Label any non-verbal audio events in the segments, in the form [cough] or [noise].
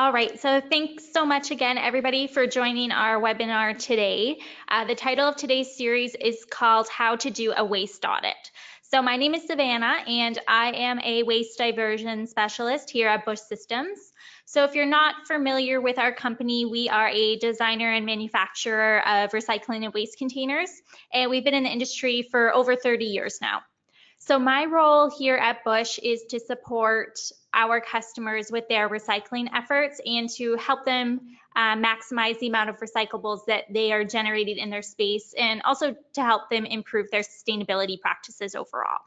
All right, so thanks so much again, everybody, for joining our webinar today. Uh, the title of today's series is called How to Do a Waste Audit. So my name is Savannah, and I am a waste diversion specialist here at Busch Systems. So if you're not familiar with our company, we are a designer and manufacturer of recycling and waste containers, and we've been in the industry for over 30 years now. So my role here at Busch is to support our customers with their recycling efforts and to help them uh, maximize the amount of recyclables that they are generating in their space and also to help them improve their sustainability practices overall.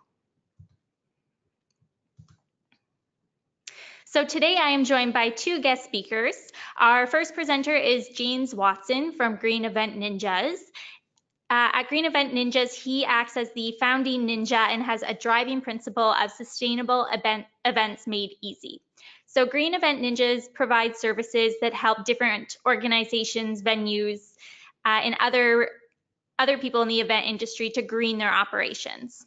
So today I am joined by two guest speakers. Our first presenter is James Watson from Green Event Ninjas, uh, at Green Event Ninjas, he acts as the founding ninja and has a driving principle of sustainable event, events made easy. So Green Event Ninjas provides services that help different organizations, venues, uh, and other, other people in the event industry to green their operations.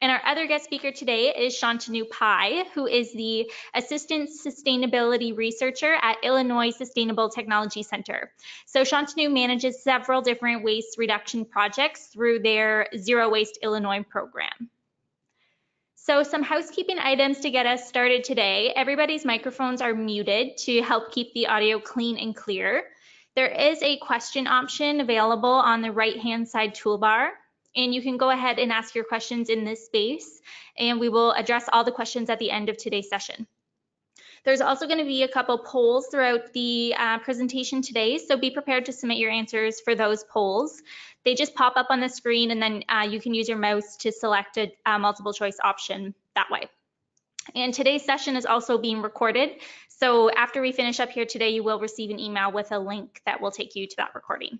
And our other guest speaker today is Shantanu Pai, who is the Assistant Sustainability Researcher at Illinois Sustainable Technology Center. So Shantanu manages several different waste reduction projects through their Zero Waste Illinois program. So some housekeeping items to get us started today. Everybody's microphones are muted to help keep the audio clean and clear. There is a question option available on the right-hand side toolbar and you can go ahead and ask your questions in this space and we will address all the questions at the end of today's session. There's also going to be a couple polls throughout the uh, presentation today, so be prepared to submit your answers for those polls. They just pop up on the screen and then uh, you can use your mouse to select a, a multiple choice option that way. And today's session is also being recorded, so after we finish up here today, you will receive an email with a link that will take you to that recording.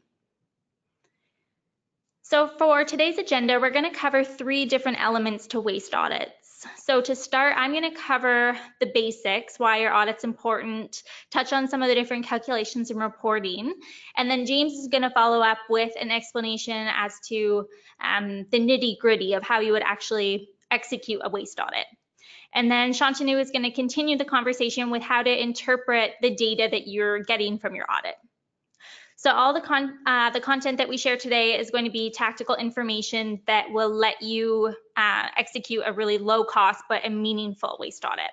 So for today's agenda, we're going to cover three different elements to waste audits. So to start, I'm going to cover the basics, why your audit's important, touch on some of the different calculations and reporting, and then James is going to follow up with an explanation as to um, the nitty gritty of how you would actually execute a waste audit. And then Shantanu is going to continue the conversation with how to interpret the data that you're getting from your audit. So all the, con uh, the content that we share today is going to be tactical information that will let you uh, execute a really low cost but a meaningful waste audit.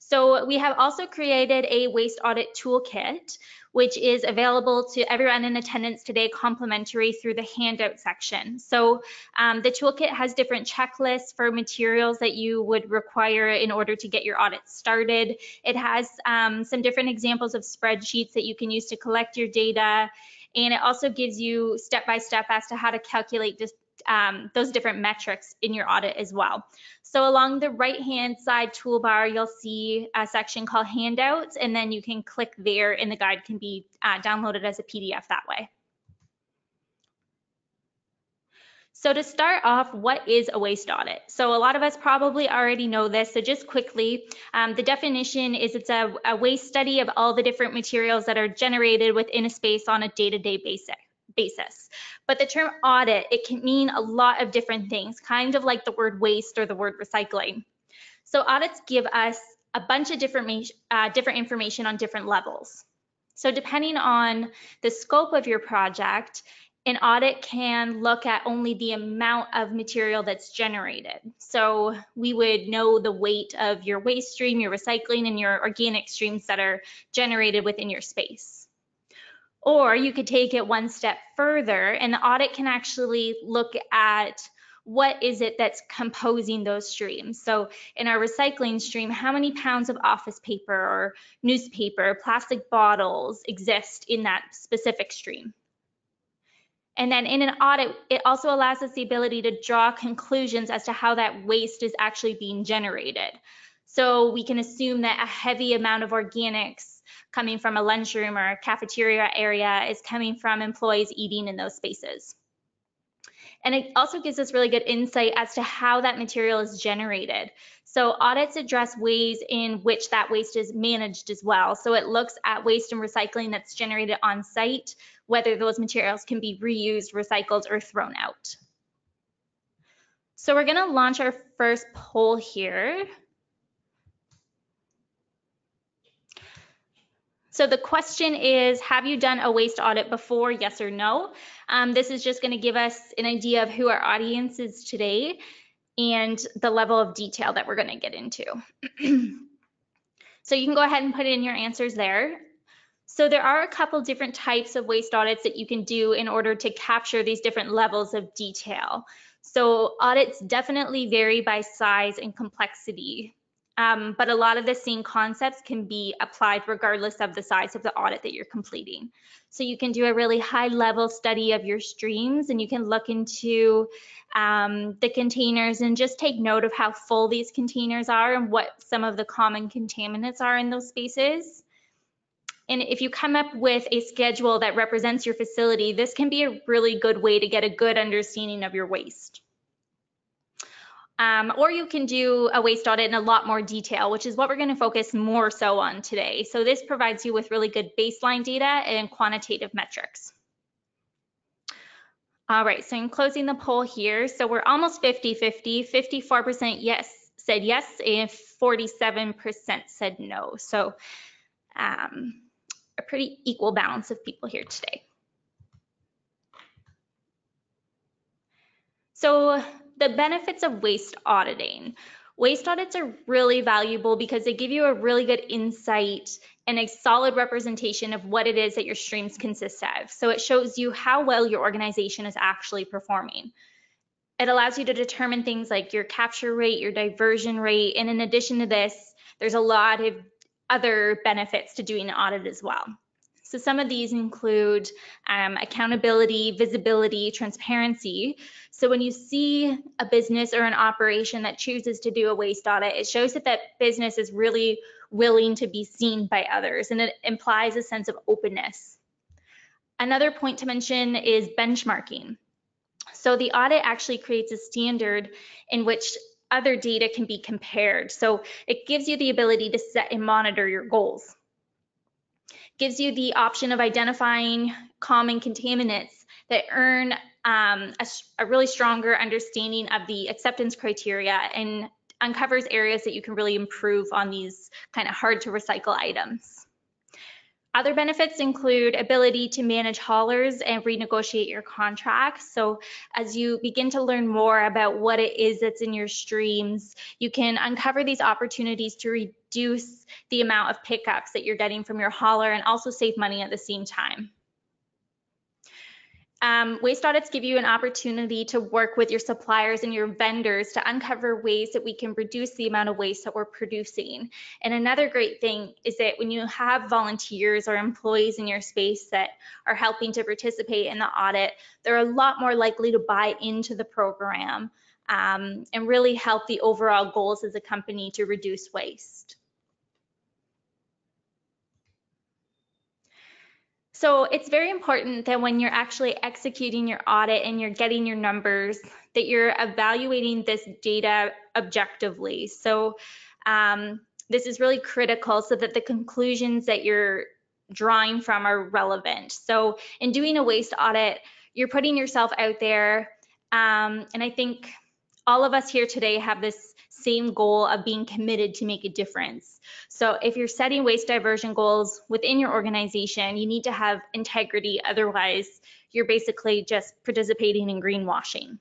So we have also created a waste audit toolkit, which is available to everyone in attendance today complimentary through the handout section. So um, the toolkit has different checklists for materials that you would require in order to get your audit started. It has um, some different examples of spreadsheets that you can use to collect your data. And it also gives you step by step as to how to calculate um, those different metrics in your audit as well. So along the right hand side toolbar, you'll see a section called handouts, and then you can click there and the guide can be uh, downloaded as a PDF that way. So to start off, what is a waste audit? So a lot of us probably already know this. So just quickly, um, the definition is it's a, a, waste study of all the different materials that are generated within a space on a day-to-day -day basis basis. But the term audit, it can mean a lot of different things, kind of like the word waste or the word recycling. So audits give us a bunch of different, uh, different information on different levels. So depending on the scope of your project, an audit can look at only the amount of material that's generated. So we would know the weight of your waste stream, your recycling, and your organic streams that are generated within your space. Or you could take it one step further and the audit can actually look at what is it that's composing those streams. So in our recycling stream, how many pounds of office paper or newspaper, plastic bottles exist in that specific stream? And then in an audit, it also allows us the ability to draw conclusions as to how that waste is actually being generated. So we can assume that a heavy amount of organics coming from a lunchroom or a cafeteria area is coming from employees eating in those spaces. And it also gives us really good insight as to how that material is generated. So audits address ways in which that waste is managed as well. So it looks at waste and recycling that's generated on site, whether those materials can be reused, recycled, or thrown out. So we're gonna launch our first poll here. So the question is, have you done a waste audit before, yes or no? Um, this is just going to give us an idea of who our audience is today and the level of detail that we're going to get into. [clears throat] so you can go ahead and put in your answers there. So there are a couple different types of waste audits that you can do in order to capture these different levels of detail. So audits definitely vary by size and complexity. Um, but a lot of the same concepts can be applied regardless of the size of the audit that you're completing. So you can do a really high level study of your streams and you can look into um, the containers and just take note of how full these containers are and what some of the common contaminants are in those spaces. And if you come up with a schedule that represents your facility, this can be a really good way to get a good understanding of your waste. Um, or you can do a waste audit in a lot more detail, which is what we're going to focus more so on today. So this provides you with really good baseline data and quantitative metrics. All right, so I'm closing the poll here. So we're almost 50-50, 54% yes said yes, and 47% said no. So um, a pretty equal balance of people here today. So the benefits of waste auditing. Waste audits are really valuable because they give you a really good insight and a solid representation of what it is that your streams consist of. So it shows you how well your organization is actually performing. It allows you to determine things like your capture rate, your diversion rate, and in addition to this, there's a lot of other benefits to doing an audit as well. So some of these include um, accountability, visibility, transparency. So when you see a business or an operation that chooses to do a waste audit, it shows that that business is really willing to be seen by others and it implies a sense of openness. Another point to mention is benchmarking. So the audit actually creates a standard in which other data can be compared. So it gives you the ability to set and monitor your goals gives you the option of identifying common contaminants that earn um, a, a really stronger understanding of the acceptance criteria and uncovers areas that you can really improve on these kind of hard to recycle items. Other benefits include ability to manage haulers and renegotiate your contracts. So as you begin to learn more about what it is that's in your streams, you can uncover these opportunities to reduce the amount of pickups that you're getting from your hauler and also save money at the same time. Um, waste audits give you an opportunity to work with your suppliers and your vendors to uncover ways that we can reduce the amount of waste that we're producing. And another great thing is that when you have volunteers or employees in your space that are helping to participate in the audit, they're a lot more likely to buy into the program um, and really help the overall goals as a company to reduce waste. So it's very important that when you're actually executing your audit and you're getting your numbers, that you're evaluating this data objectively. So um, this is really critical so that the conclusions that you're drawing from are relevant. So in doing a waste audit, you're putting yourself out there. Um, and I think all of us here today have this same goal of being committed to make a difference. So if you're setting waste diversion goals within your organization, you need to have integrity. Otherwise, you're basically just participating in greenwashing.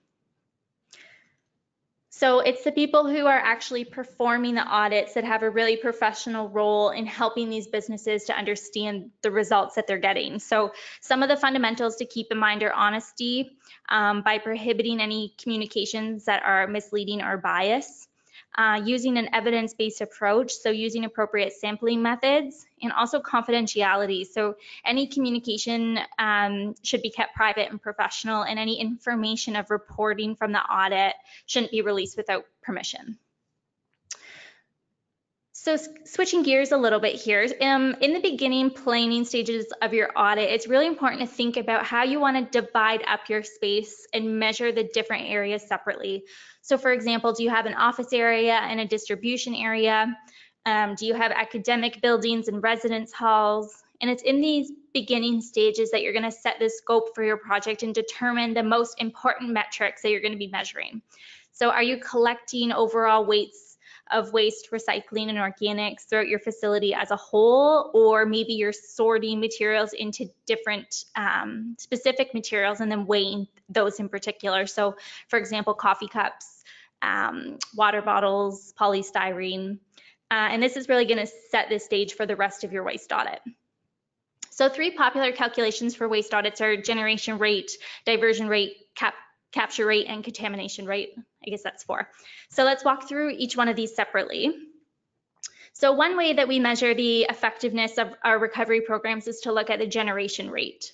So it's the people who are actually performing the audits that have a really professional role in helping these businesses to understand the results that they're getting. So some of the fundamentals to keep in mind are honesty um, by prohibiting any communications that are misleading or biased uh, using an evidence-based approach, so using appropriate sampling methods, and also confidentiality. So any communication um, should be kept private and professional, and any information of reporting from the audit shouldn't be released without permission. So switching gears a little bit here, um, in the beginning planning stages of your audit, it's really important to think about how you want to divide up your space and measure the different areas separately. So for example, do you have an office area and a distribution area? Um, do you have academic buildings and residence halls? And it's in these beginning stages that you're going to set the scope for your project and determine the most important metrics that you're going to be measuring. So are you collecting overall weights of waste, recycling, and organics throughout your facility as a whole, or maybe you're sorting materials into different um, specific materials and then weighing those in particular. So, for example, coffee cups, um, water bottles, polystyrene. Uh, and this is really going to set the stage for the rest of your waste audit. So three popular calculations for waste audits are generation rate, diversion rate, cap capture rate, and contamination rate. I guess that's four. So let's walk through each one of these separately. So one way that we measure the effectiveness of our recovery programs is to look at the generation rate.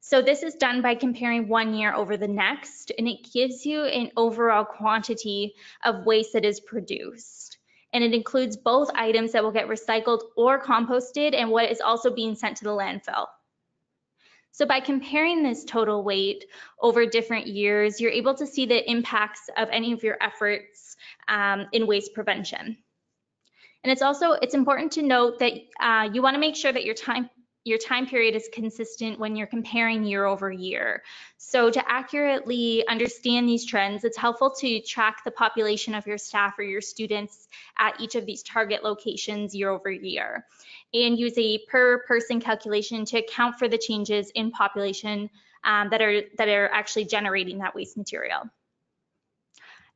So this is done by comparing one year over the next, and it gives you an overall quantity of waste that is produced. And it includes both items that will get recycled or composted and what is also being sent to the landfill. So by comparing this total weight over different years, you're able to see the impacts of any of your efforts um, in waste prevention. And it's also, it's important to note that uh, you wanna make sure that your time your time period is consistent when you're comparing year over year. So to accurately understand these trends, it's helpful to track the population of your staff or your students at each of these target locations year over year and use a per person calculation to account for the changes in population um, that are that are actually generating that waste material.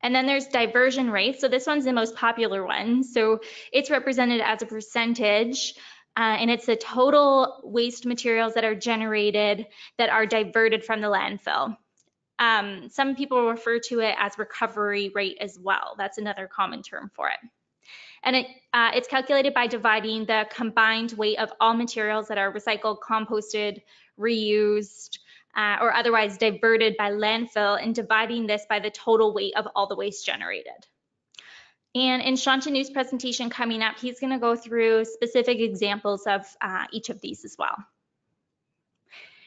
And then there's diversion rate. So this one's the most popular one. So it's represented as a percentage uh, and it's the total waste materials that are generated that are diverted from the landfill. Um, some people refer to it as recovery rate as well. That's another common term for it. And it, uh, it's calculated by dividing the combined weight of all materials that are recycled, composted, reused, uh, or otherwise diverted by landfill and dividing this by the total weight of all the waste generated. And in Shantanu's presentation coming up, he's going to go through specific examples of uh, each of these as well.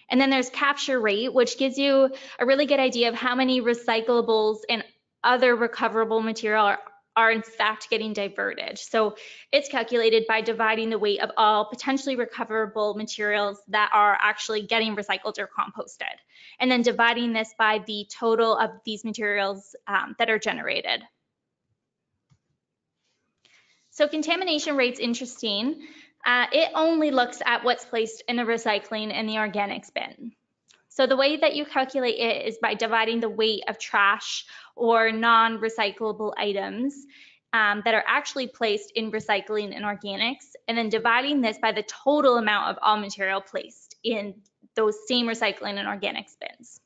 And then there's capture rate, which gives you a really good idea of how many recyclables and other recoverable material are, are in fact getting diverted. So it's calculated by dividing the weight of all potentially recoverable materials that are actually getting recycled or composted, and then dividing this by the total of these materials um, that are generated. So contamination rate's interesting. Uh, it only looks at what's placed in the recycling and the organics bin. So the way that you calculate it is by dividing the weight of trash or non-recyclable items um, that are actually placed in recycling and organics, and then dividing this by the total amount of all material placed in those same recycling and organics bins.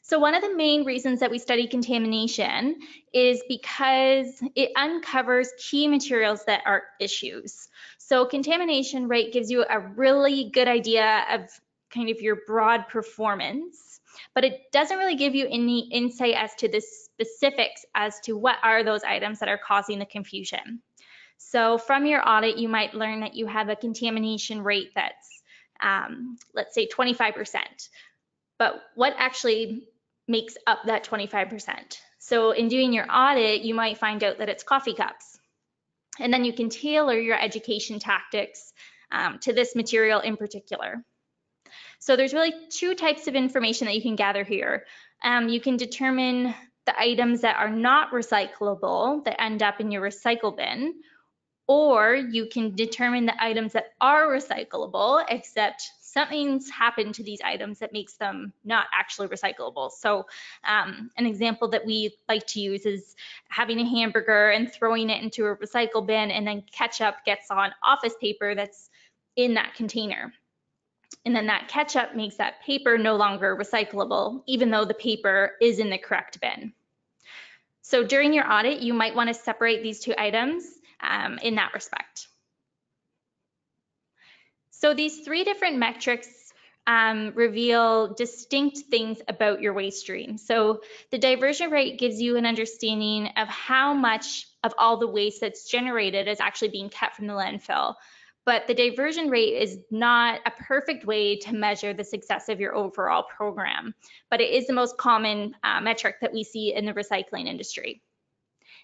So one of the main reasons that we study contamination is because it uncovers key materials that are issues. So contamination rate gives you a really good idea of kind of your broad performance, but it doesn't really give you any insight as to the specifics as to what are those items that are causing the confusion. So from your audit, you might learn that you have a contamination rate that's, um, let's say 25%. But what actually makes up that 25%. So in doing your audit, you might find out that it's coffee cups. And then you can tailor your education tactics um, to this material in particular. So there's really two types of information that you can gather here. Um, you can determine the items that are not recyclable that end up in your recycle bin, or you can determine the items that are recyclable except something's happened to these items that makes them not actually recyclable. So um, an example that we like to use is having a hamburger and throwing it into a recycle bin and then ketchup gets on office paper that's in that container. And then that ketchup makes that paper no longer recyclable, even though the paper is in the correct bin. So during your audit, you might want to separate these two items um, in that respect. So these three different metrics um, reveal distinct things about your waste stream. So the diversion rate gives you an understanding of how much of all the waste that's generated is actually being kept from the landfill. But the diversion rate is not a perfect way to measure the success of your overall program, but it is the most common uh, metric that we see in the recycling industry.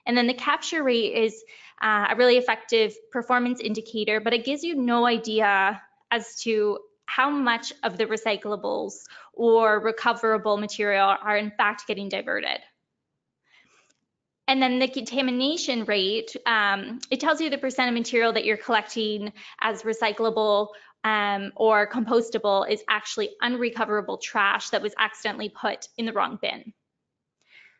And then the capture rate is uh, a really effective performance indicator, but it gives you no idea as to how much of the recyclables or recoverable material are in fact getting diverted. And then the contamination rate, um, it tells you the percent of material that you're collecting as recyclable um, or compostable is actually unrecoverable trash that was accidentally put in the wrong bin.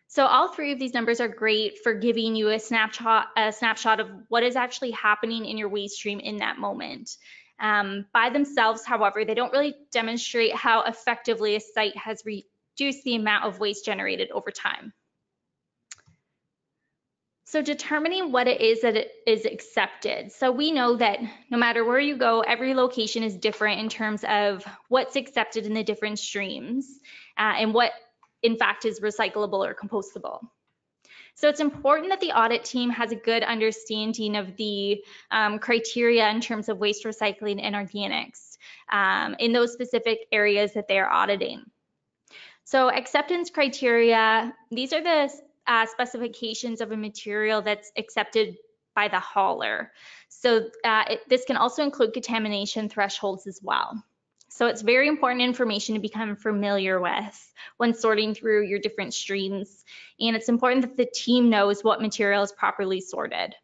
So all three of these numbers are great for giving you a snapshot, a snapshot of what is actually happening in your waste stream in that moment. Um, by themselves, however, they don't really demonstrate how effectively a site has reduced the amount of waste generated over time. So determining what it is that is accepted. So we know that no matter where you go, every location is different in terms of what's accepted in the different streams uh, and what in fact is recyclable or compostable. So it's important that the audit team has a good understanding of the um, criteria in terms of waste recycling and organics um, in those specific areas that they are auditing. So acceptance criteria, these are the uh, specifications of a material that's accepted by the hauler. So uh, it, this can also include contamination thresholds as well. So it's very important information to become familiar with when sorting through your different streams. And it's important that the team knows what material is properly sorted.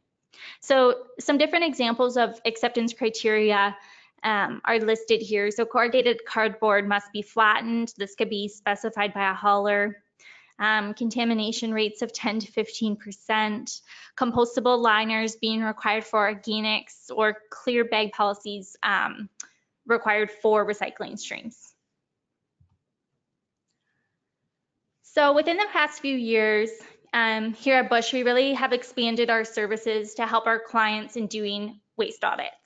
So some different examples of acceptance criteria um, are listed here. So corrugated cardboard must be flattened. This could be specified by a hauler um, contamination rates of 10 to 15%, compostable liners being required for organics or clear bag policies um, required for recycling streams. So within the past few years, um, here at Busch, we really have expanded our services to help our clients in doing waste audits.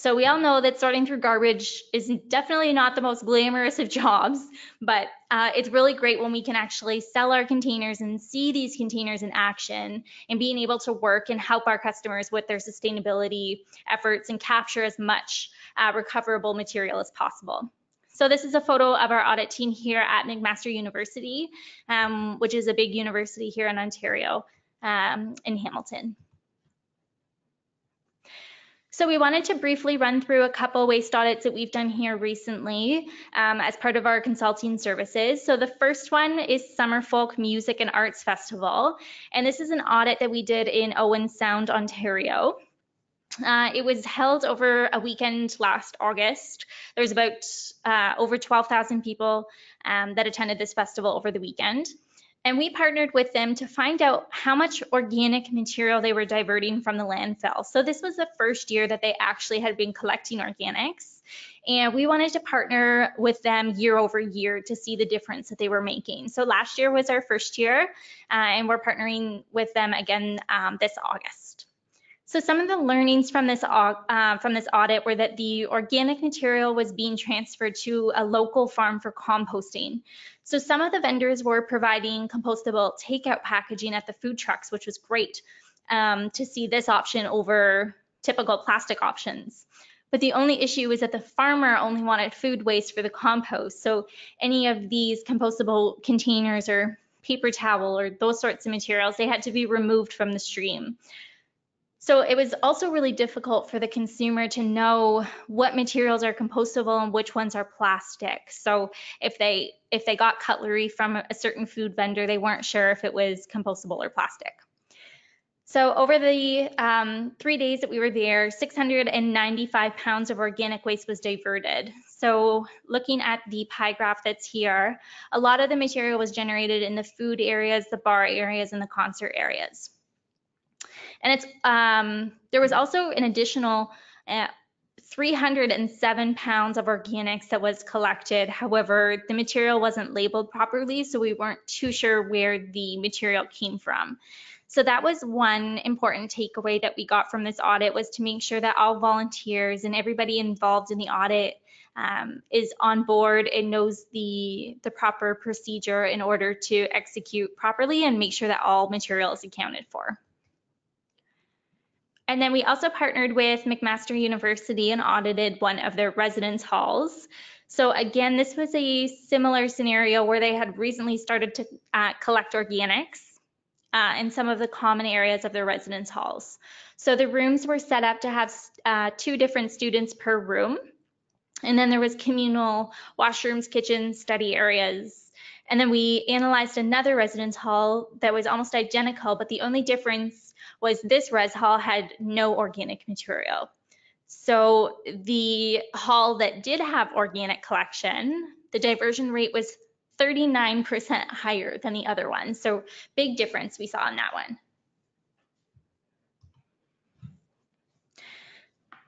So we all know that sorting through garbage is definitely not the most glamorous of jobs, but uh, it's really great when we can actually sell our containers and see these containers in action and being able to work and help our customers with their sustainability efforts and capture as much uh, recoverable material as possible. So this is a photo of our audit team here at McMaster University, um, which is a big university here in Ontario um, in Hamilton. So we wanted to briefly run through a couple waste audits that we've done here recently um, as part of our consulting services. So the first one is Summerfolk Music and Arts Festival. And this is an audit that we did in Owen Sound, Ontario. Uh, it was held over a weekend last August. There was about uh, over 12,000 people um, that attended this festival over the weekend and we partnered with them to find out how much organic material they were diverting from the landfill. So this was the first year that they actually had been collecting organics. And we wanted to partner with them year over year to see the difference that they were making. So last year was our first year, uh, and we're partnering with them again um, this August. So some of the learnings from this, uh, from this audit were that the organic material was being transferred to a local farm for composting. So some of the vendors were providing compostable takeout packaging at the food trucks, which was great um, to see this option over typical plastic options. But the only issue was that the farmer only wanted food waste for the compost. So any of these compostable containers or paper towel or those sorts of materials, they had to be removed from the stream. So it was also really difficult for the consumer to know what materials are compostable and which ones are plastic. So if they if they got cutlery from a certain food vendor, they weren't sure if it was compostable or plastic. So over the um, three days that we were there, 695 pounds of organic waste was diverted. So looking at the pie graph that's here, a lot of the material was generated in the food areas, the bar areas, and the concert areas. And it's um, there was also an additional uh, 307 pounds of organics that was collected. However, the material wasn't labeled properly, so we weren't too sure where the material came from. So that was one important takeaway that we got from this audit was to make sure that all volunteers and everybody involved in the audit um, is on board and knows the, the proper procedure in order to execute properly and make sure that all material is accounted for. And then we also partnered with McMaster University and audited one of their residence halls. So again, this was a similar scenario where they had recently started to uh, collect organics uh, in some of the common areas of their residence halls. So the rooms were set up to have uh, two different students per room. And then there was communal washrooms, kitchens, study areas, And then we analyzed another residence hall that was almost identical, but the only difference was this res hall had no organic material. So the hall that did have organic collection, the diversion rate was 39% higher than the other one. So big difference we saw in that one.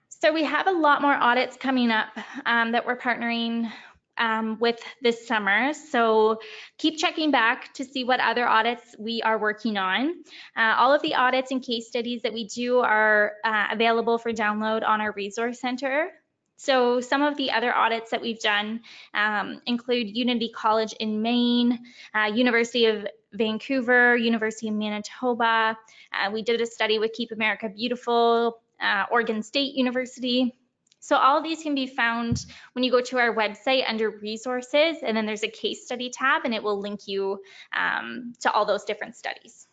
So we have a lot more audits coming up um, that we're partnering um, with this summer. So keep checking back to see what other audits we are working on. Uh, all of the audits and case studies that we do are uh, available for download on our resource center. So some of the other audits that we've done um, include Unity College in Maine, uh, University of Vancouver, University of Manitoba. Uh, we did a study with Keep America Beautiful, uh, Oregon State University. So all these can be found when you go to our website under resources, and then there's a case study tab, and it will link you um, to all those different studies.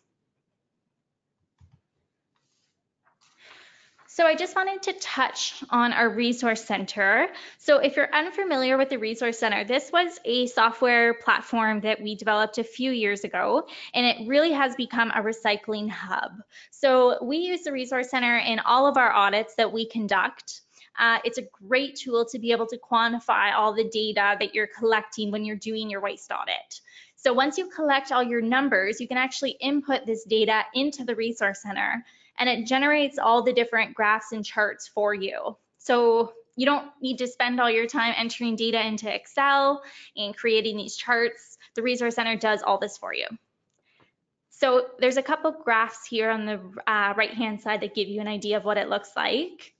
So I just wanted to touch on our resource center. So if you're unfamiliar with the resource center, this was a software platform that we developed a few years ago, and it really has become a recycling hub. So we use the resource center in all of our audits that we conduct. Uh, it's a great tool to be able to quantify all the data that you're collecting when you're doing your waste audit. So once you collect all your numbers, you can actually input this data into the resource center and it generates all the different graphs and charts for you. So you don't need to spend all your time entering data into Excel and creating these charts. The Resource Center does all this for you. So there's a couple graphs here on the uh, right-hand side that give you an idea of what it looks like.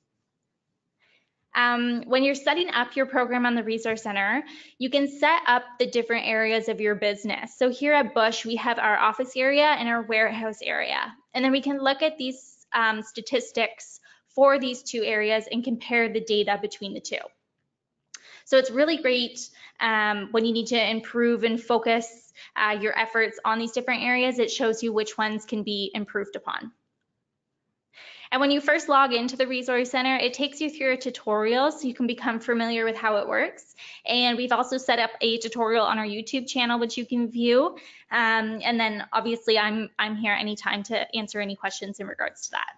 Um, when you're setting up your program on the Resource Center, you can set up the different areas of your business. So here at Busch, we have our office area and our warehouse area. And then we can look at these um, statistics for these two areas and compare the data between the two. So it's really great um, when you need to improve and focus uh, your efforts on these different areas. It shows you which ones can be improved upon. And when you first log into the Resource Center, it takes you through a tutorial so you can become familiar with how it works. And we've also set up a tutorial on our YouTube channel, which you can view. Um, and then obviously I'm, I'm here anytime to answer any questions in regards to that.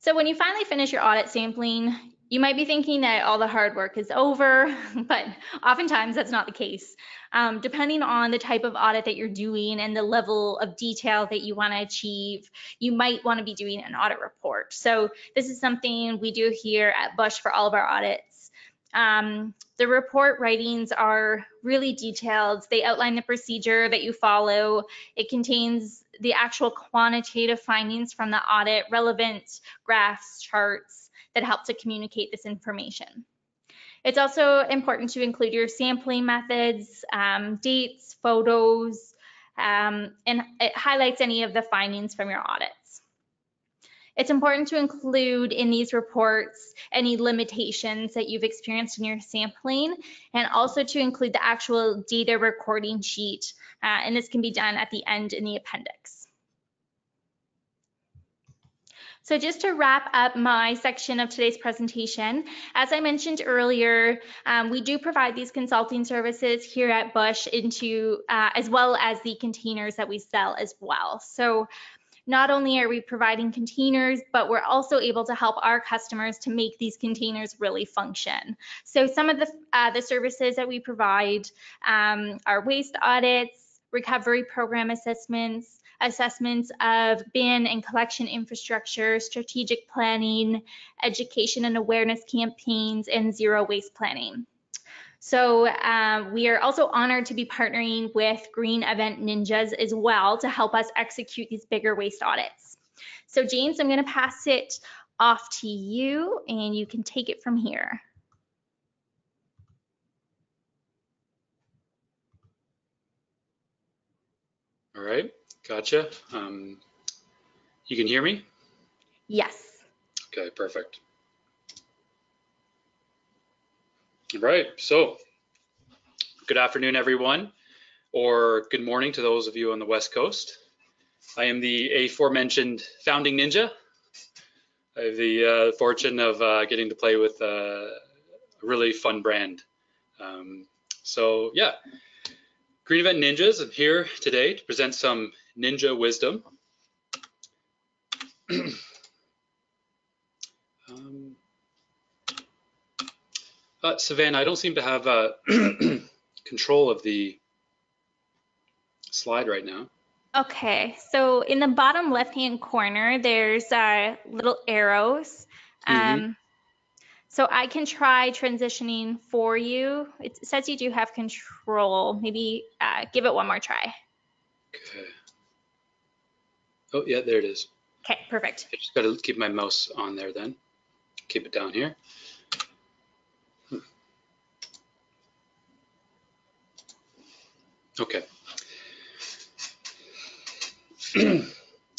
So when you finally finish your audit sampling, you might be thinking that all the hard work is over, [laughs] but oftentimes that's not the case. Um, depending on the type of audit that you're doing and the level of detail that you want to achieve, you might want to be doing an audit report. So this is something we do here at Busch for all of our audits. Um, the report writings are really detailed. They outline the procedure that you follow. It contains the actual quantitative findings from the audit, relevant graphs, charts, that help to communicate this information. It's also important to include your sampling methods, um, dates, photos, um, and it highlights any of the findings from your audits. It's important to include in these reports any limitations that you've experienced in your sampling and also to include the actual data recording sheet. Uh, and this can be done at the end in the appendix. So just to wrap up my section of today's presentation, as I mentioned earlier, um, we do provide these consulting services here at Busch into uh, as well as the containers that we sell as well. So not only are we providing containers, but we're also able to help our customers to make these containers really function. So some of the, uh, the services that we provide um, are waste audits, recovery program assessments, assessments of bin and collection infrastructure, strategic planning, education and awareness campaigns, and zero waste planning. So uh, we are also honored to be partnering with Green Event Ninjas as well to help us execute these bigger waste audits. So James, I'm gonna pass it off to you and you can take it from here. All right. Gotcha. Um, you can hear me? Yes. Okay, perfect. All right, so good afternoon, everyone, or good morning to those of you on the West Coast. I am the aforementioned founding ninja. I have the uh, fortune of uh, getting to play with uh, a really fun brand. Um, so yeah, Green Event Ninjas, I'm here today to present some ninja wisdom. um, uh, Savannah, I don't seem to have uh, [clears throat] control of the slide right now. Okay, so in the bottom left-hand corner, there's uh, little arrows. Mhm. Um, So I can try transitioning for you. It says you do have control. Maybe uh, give it one more try. Okay. Oh, yeah, there it is. Okay, perfect. I just got to keep my mouse on there then. Keep it down here. Hmm. Okay. [clears throat]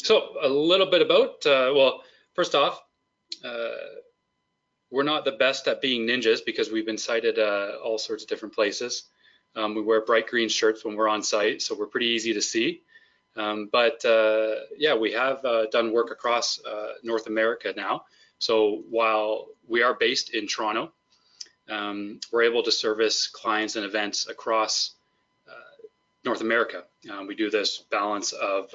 so a little bit about, uh, well, first off, uh, we're not the best at being ninjas because we've been sighted uh, all sorts of different places. Um, we wear bright green shirts when we're on site, so we're pretty easy to see. Um, but uh, yeah, we have uh, done work across uh, North America now. So while we are based in Toronto, um, we're able to service clients and events across uh, North America. Um, we do this balance of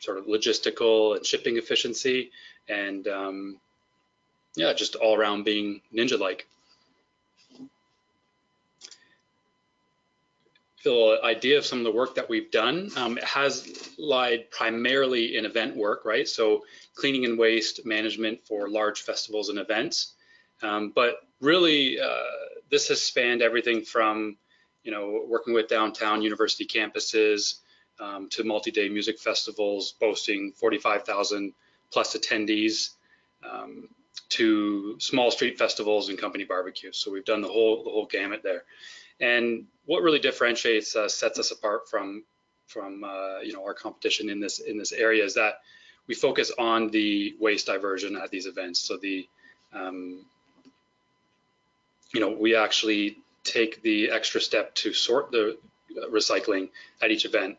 sort of logistical and shipping efficiency and um, yeah, just all around being ninja-like. The idea of some of the work that we've done um, it has lied primarily in event work, right? So cleaning and waste management for large festivals and events. Um, but really, uh, this has spanned everything from, you know, working with downtown university campuses um, to multi-day music festivals boasting 45,000 plus attendees um, to small street festivals and company barbecues. So we've done the whole the whole gamut there. And what really differentiates us, sets us apart from from uh, you know our competition in this in this area is that we focus on the waste diversion at these events. So the um, you know we actually take the extra step to sort the recycling at each event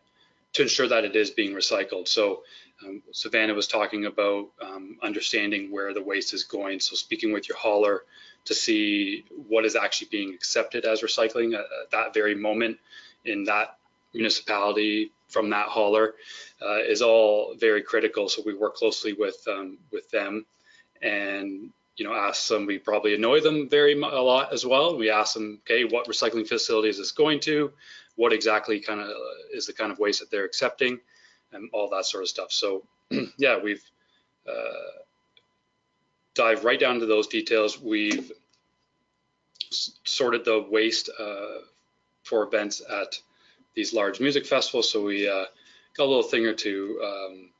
to ensure that it is being recycled. So um, Savannah was talking about um, understanding where the waste is going. So speaking with your hauler to see what is actually being accepted as recycling at, at that very moment in that municipality from that hauler uh, is all very critical. So we work closely with um, with them and you know ask them. We probably annoy them very a lot as well. We ask them, okay, what recycling facility is this going to? What exactly kind of is the kind of waste that they're accepting? and all that sort of stuff. So [clears throat] yeah, we've uh, dived right down to those details. We've sorted the waste uh, for events at these large music festivals. So we uh, got a little thing or two, um,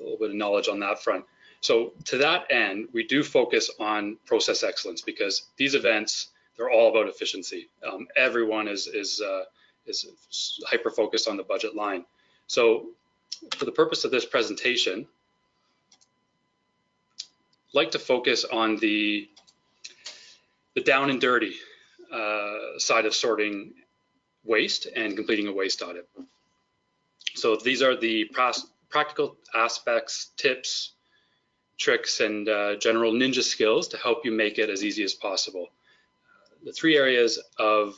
a little bit of knowledge on that front. So to that end, we do focus on process excellence because these events, they're all about efficiency. Um, everyone is, is, uh, is hyper focused on the budget line. So for the purpose of this presentation, like to focus on the, the down and dirty uh, side of sorting waste and completing a waste audit. So these are the practical aspects, tips, tricks, and uh, general ninja skills to help you make it as easy as possible. the three areas of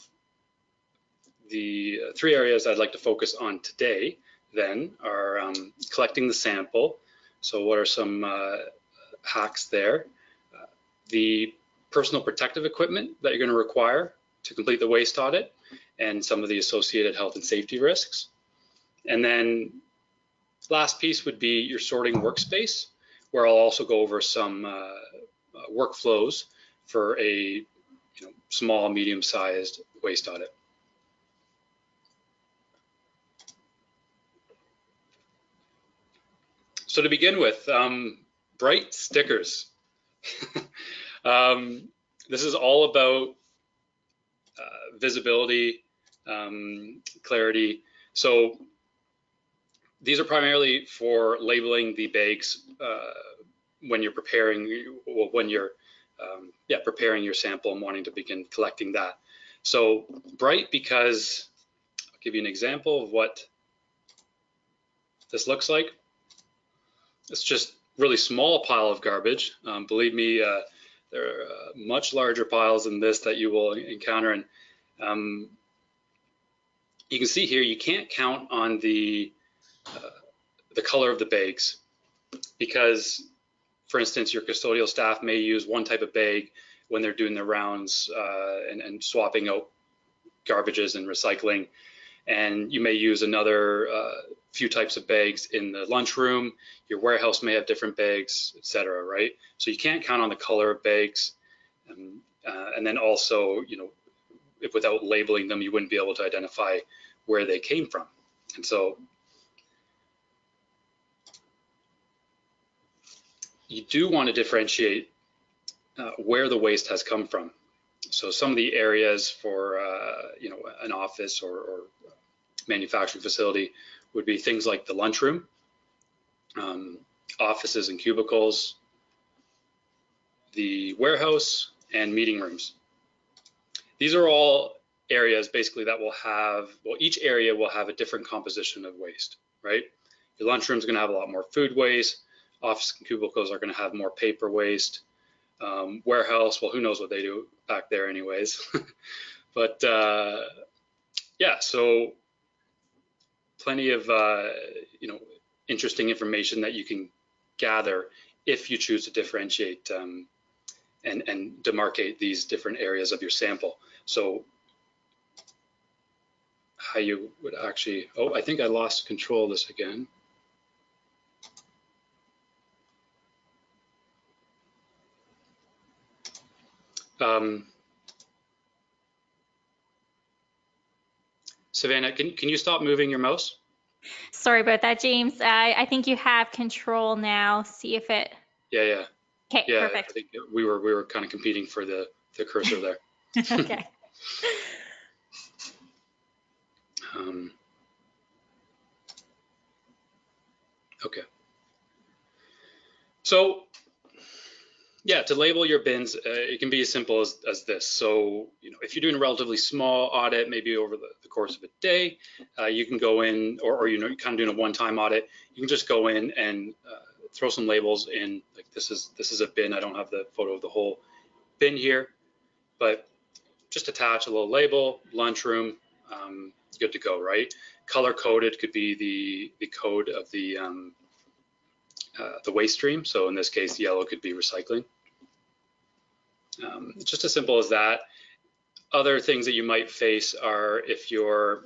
the three areas I'd like to focus on today then are um, collecting the sample. So what are some uh, hacks there? Uh, the personal protective equipment that you're going to require to complete the waste audit and some of the associated health and safety risks. And then last piece would be your sorting workspace, where I'll also go over some uh, uh, workflows for a you know, small, medium-sized waste audit. So to begin with, um, bright stickers. [laughs] um, this is all about uh, visibility, um, clarity. So these are primarily for labeling the bags uh, when you're preparing, well, when you're um, yeah preparing your sample and wanting to begin collecting that. So bright because I'll give you an example of what this looks like it's just really small pile of garbage. Um, believe me, uh, there are uh, much larger piles than this that you will encounter. And um, you can see here, you can't count on the, uh, the color of the bags because, for instance, your custodial staff may use one type of bag when they're doing their rounds uh, and, and, swapping out garbages and recycling. And you may use another uh, few types of bags in the lunchroom. Your warehouse may have different bags, etc. Right? So you can't count on the color of bags. Um, uh, and then also, you know, if without labeling them, you wouldn't be able to identify where they came from. And so you do want to differentiate uh, where the waste has come from. So some of the areas for uh, you know an office or, or, manufacturing facility would be things like the lunchroom, um, offices and cubicles, the warehouse, and meeting rooms. These are all areas basically that will have, well, each area will have a different composition of waste, right? Your lunchroom is going to have a lot more food waste. Office and cubicles are going to have more paper waste. Um, warehouse, well, who knows what they do back there anyways. [laughs] but uh, yeah, so plenty of, uh, you know, interesting information that you can gather if you choose to differentiate um, and, and demarcate these different areas of your sample. So how you would actually, oh, I think I lost control of this again. Um, Savannah, can, can you stop moving your mouse? Sorry about that, James. I, I think you have control now. See if it. Yeah, yeah. Okay, yeah, perfect. I think we were we were kind of competing for the the cursor there. [laughs] [laughs] okay. um, okay. So yeah, to label your bins, uh, it can be as simple as, as this. So, you know, if you're doing a relatively small audit, maybe over the, the course of a day, uh, you can go in, or, or you know, you're kind of doing a one-time audit, you can just go in and uh, throw some labels in. Like this is this is a bin. I don't have the photo of the whole bin here, but just attach a little label, lunchroom, um, good to go, right? Color coded could be the the code of the um, uh, the waste stream. So in this case, yellow could be recycling. Um, just as simple as that. Other things that you might face are if you're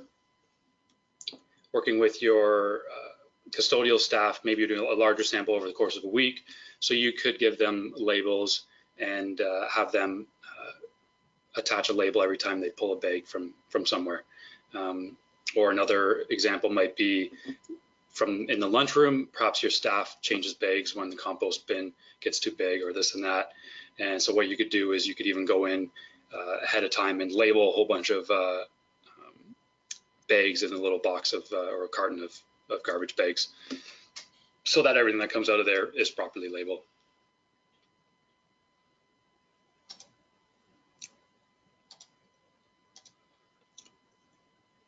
working with your uh, custodial staff, maybe you're doing a larger sample over the course of a week, so you could give them labels and uh, have them uh, attach a label every time they pull a bag from from somewhere. Um, or another example might be from in the lunchroom, perhaps your staff changes bags when the compost bin gets too big or this and that. And so what you could do is you could even go in uh, ahead of time and label a whole bunch of uh, um, bags in a little box of uh, or a carton of, of garbage bags so that everything that comes out of there is properly labeled.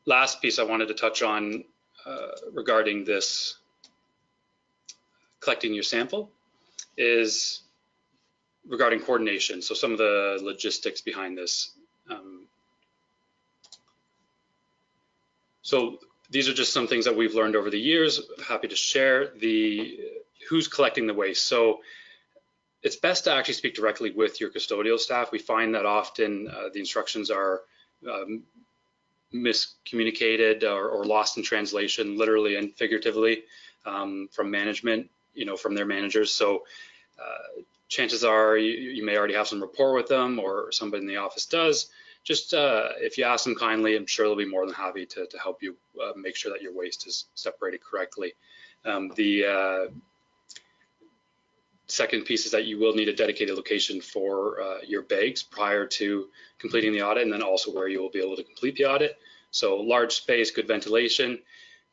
Last piece I wanted to touch on uh, regarding this collecting your sample is regarding coordination. So some of the logistics behind this. Um, so these are just some things that we've learned over the years. Happy to share the who's collecting the waste. So it's best to actually speak directly with your custodial staff. We find that often uh, the instructions are um, miscommunicated or, or, lost in translation, literally and figuratively, um, from management, you know, from their managers. So uh, chances are you, you, may already have some rapport with them or somebody in the office does. Just uh, if you ask them kindly, I'm sure they'll be more than happy to, to help you uh, make sure that your waste is separated correctly. Um, the uh, second piece is that you will need a dedicated location for uh, your bags prior to completing the audit and then also where you will be able to complete the audit. So large space, good ventilation.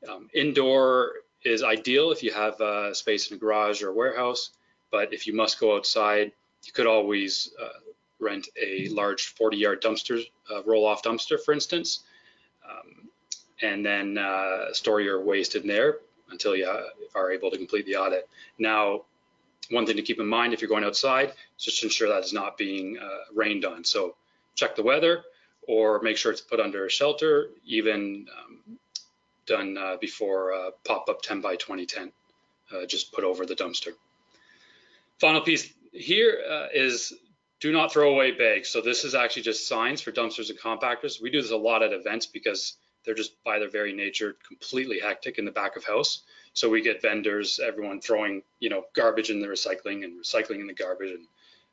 Um, indoor is ideal if you have uh, space in a garage or a warehouse. But if you must go outside, you could always uh, rent a large 40 yard dumpster, uh, roll off dumpster, for instance, um, and then uh, store your waste in there until you uh, are able to complete the audit. Now, one thing to keep in mind if you're going outside just ensure that it's not being uh, rained on. So check the weather, or make sure it's put under a shelter, even um, done uh, before pop-up 10 by 2010, uh, just put over the dumpster. Final piece here uh, is do not throw away bags. So this is actually just signs for dumpsters and compactors. We do this a lot at events because they're just by their very nature completely hectic in the back of house. So we get vendors, everyone throwing, you know, garbage in the recycling and recycling in the garbage and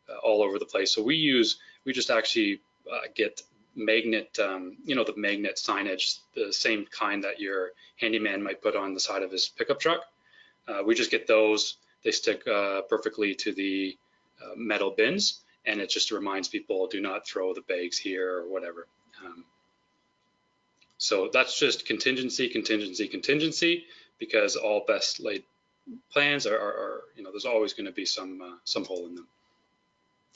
uh, all over the place. So we use, we just actually uh, get magnet, um, you know, the magnet signage, the same kind that your handyman might put on the side of his pickup truck. Uh, we just get those. They stick uh, perfectly to the uh, metal bins, and it just reminds people do not throw the bags here or whatever. Um, so that's just contingency, contingency, contingency, because all best laid plans are, are, are you know, there's always going to be some uh, some hole in them.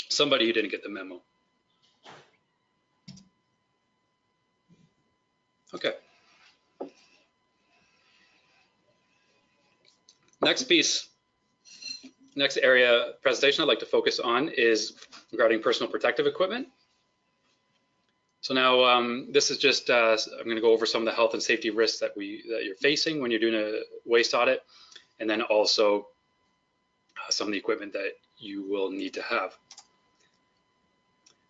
Somebody who didn't get the memo. Okay. Next piece, next area presentation I'd like to focus on is regarding personal protective equipment. So now um, this is just, uh, I'm gonna go over some of the health and safety risks that, we, that you're facing when you're doing a waste audit, and then also uh, some of the equipment that you will need to have.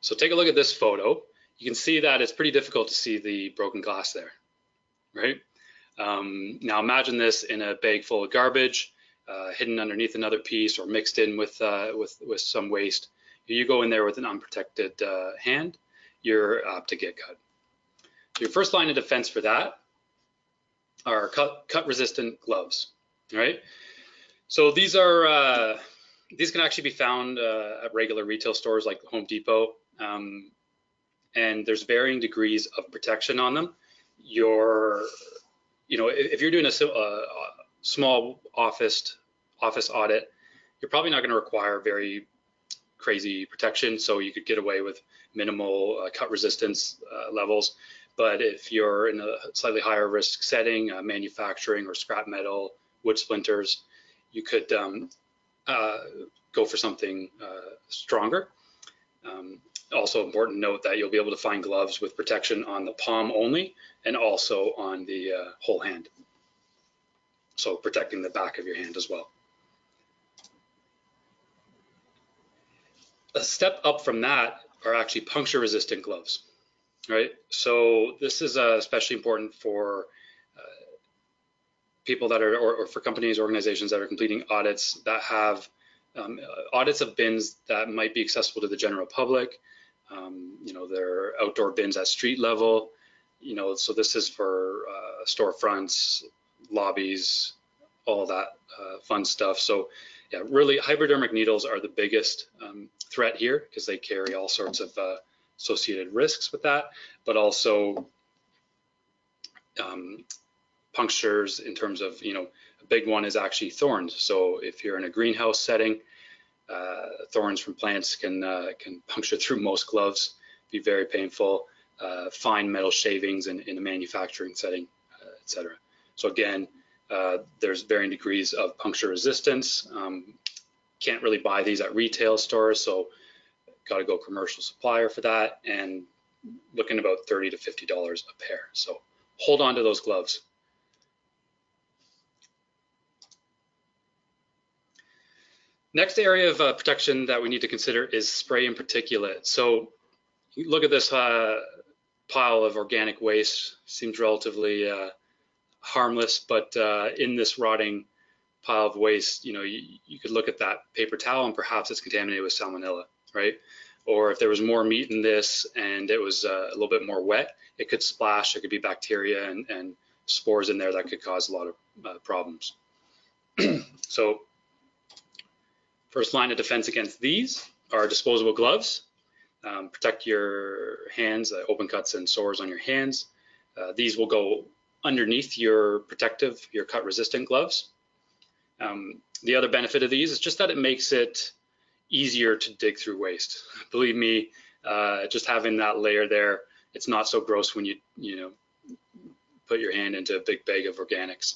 So take a look at this photo. You can see that it's pretty difficult to see the broken glass there, right? Um, now imagine this in a bag full of garbage, uh, hidden underneath another piece or mixed in with, uh, with, with some waste. You go in there with an unprotected uh, hand, you're apt to get cut. Your first line of defense for that are cut, cut resistant gloves, right? So these are, these can actually be found at regular retail stores like Home Depot. Um, and there's varying degrees of protection on them. Your, you know, if you're doing a, a small office office audit, you're probably not going to require very crazy protection, so you could get away with minimal uh, cut resistance uh, levels. But if you're in a slightly higher risk setting, uh, manufacturing or scrap metal, wood splinters, you could um, uh, go for something uh, stronger. Um, also important note that you'll be able to find gloves with protection on the palm only and also on the uh, whole hand. So protecting the back of your hand as well. A step up from that are actually puncture resistant gloves, right? So this is uh, especially important for uh, people that are, or, or, for companies, organizations that are completing audits that have um, audits of bins that might be accessible to the general public. Um, you know, they're outdoor bins at street level. You know, so this is for uh, storefronts, lobbies, all that uh, fun stuff. So yeah, really hypodermic needles are the biggest um, threat here because they carry all sorts of uh, associated risks with that, but also um, punctures in terms of, you know, a big one is actually thorns. So if you're in a greenhouse setting, uh, thorns from plants can uh, can puncture through most gloves, be very painful. Uh, fine metal shavings in, in a manufacturing setting, uh, etc. So again, uh, there's varying degrees of puncture resistance. Um, can't really buy these at retail stores, so got to go commercial supplier for that, and looking about 30 to 50 dollars a pair. So hold on to those gloves. Next area of uh, protection that we need to consider is spray and particulate. So look at this uh, pile of organic waste. Seems relatively uh, harmless, but uh, in this rotting pile of waste, you know, you, you, could look at that paper towel and perhaps it's contaminated with salmonella, right? Or if there was more meat in this and it was uh, a little bit more wet, it could splash. There could be bacteria and, and spores in there that could cause a lot of uh, problems. [clears throat] so first line of defense against these are disposable gloves. Um, protect your hands, uh, open cuts and sores on your hands. Uh, these will go underneath your protective, your cut resistant gloves. Um, the other benefit of these is just that it makes it easier to dig through waste. [laughs] Believe me, uh, just having that layer there, it's not so gross when you, you know, put your hand into a big bag of organics.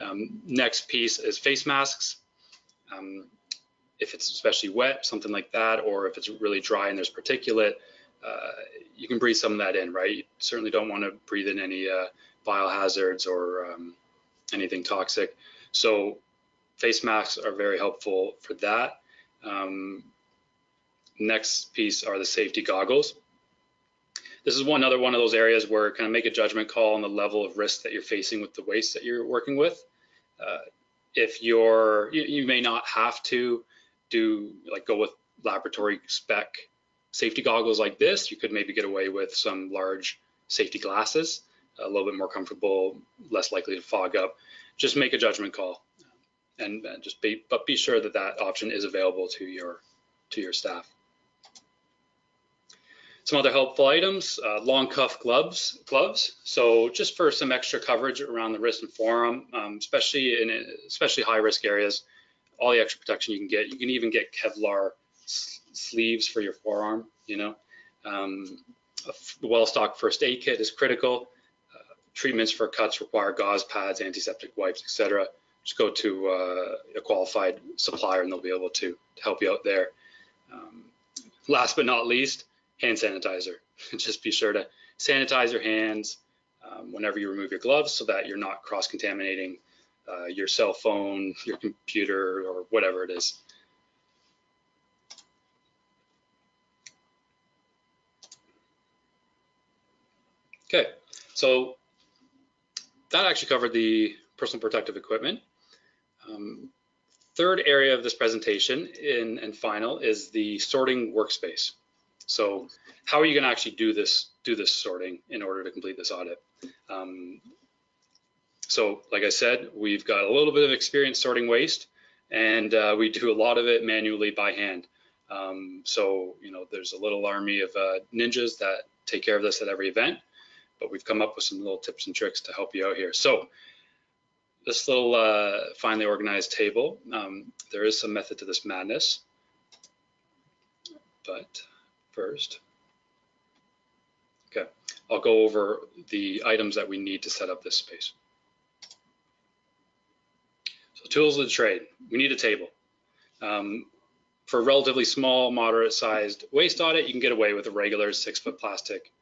Um, next piece is face masks. Um, if it's especially wet, something like that, or if it's really dry and there's particulate, uh, you can breathe some of that in, right? You certainly don't want to breathe in any uh, biohazards or um, anything toxic. So face masks are very helpful for that. Um, next piece are the safety goggles. This is one other one of those areas where kind of make a judgment call on the level of risk that you're facing with the waste that you're working with. Uh, if you're, you, you, may not have to do like go with laboratory spec safety goggles like this, you could maybe get away with some large safety glasses, a little bit more comfortable, less likely to fog up. Just make a judgment call and just be, but be sure that that option is available to your, to your staff. Some other helpful items, uh, long cuff gloves, gloves. So just for some extra coverage around the wrist and forearm, um, especially in especially high risk areas, all the extra protection you can get. You can even get Kevlar sleeves for your forearm, you know. Um, a well-stocked first aid kit is critical. Treatments for cuts require gauze pads, antiseptic wipes, etc. Just go to uh, a qualified supplier and they'll be able to, to help you out there. Um, last but not least, hand sanitizer. [laughs] Just be sure to sanitize your hands um, whenever you remove your gloves so that you're not cross-contaminating uh, your cell phone, your computer, or whatever it is. Okay, so that actually covered the personal protective equipment. Um, third area of this presentation in, and final is the sorting workspace. So how are you going to actually do this do this sorting in order to complete this audit? Um, so like I said, we've got a little bit of experience sorting waste and uh, we do a lot of it manually by hand. Um, so, you know, there's a little army of uh, ninjas that take care of this at every event, but we've come up with some little tips and tricks to help you out here. So this little uh, finely organized table, um, there is some method to this madness, but first. Okay, I'll go over the items that we need to set up this space. So tools of the trade, we need a table. Um, for a relatively small, moderate sized waste audit, you can get away with a regular six foot plastic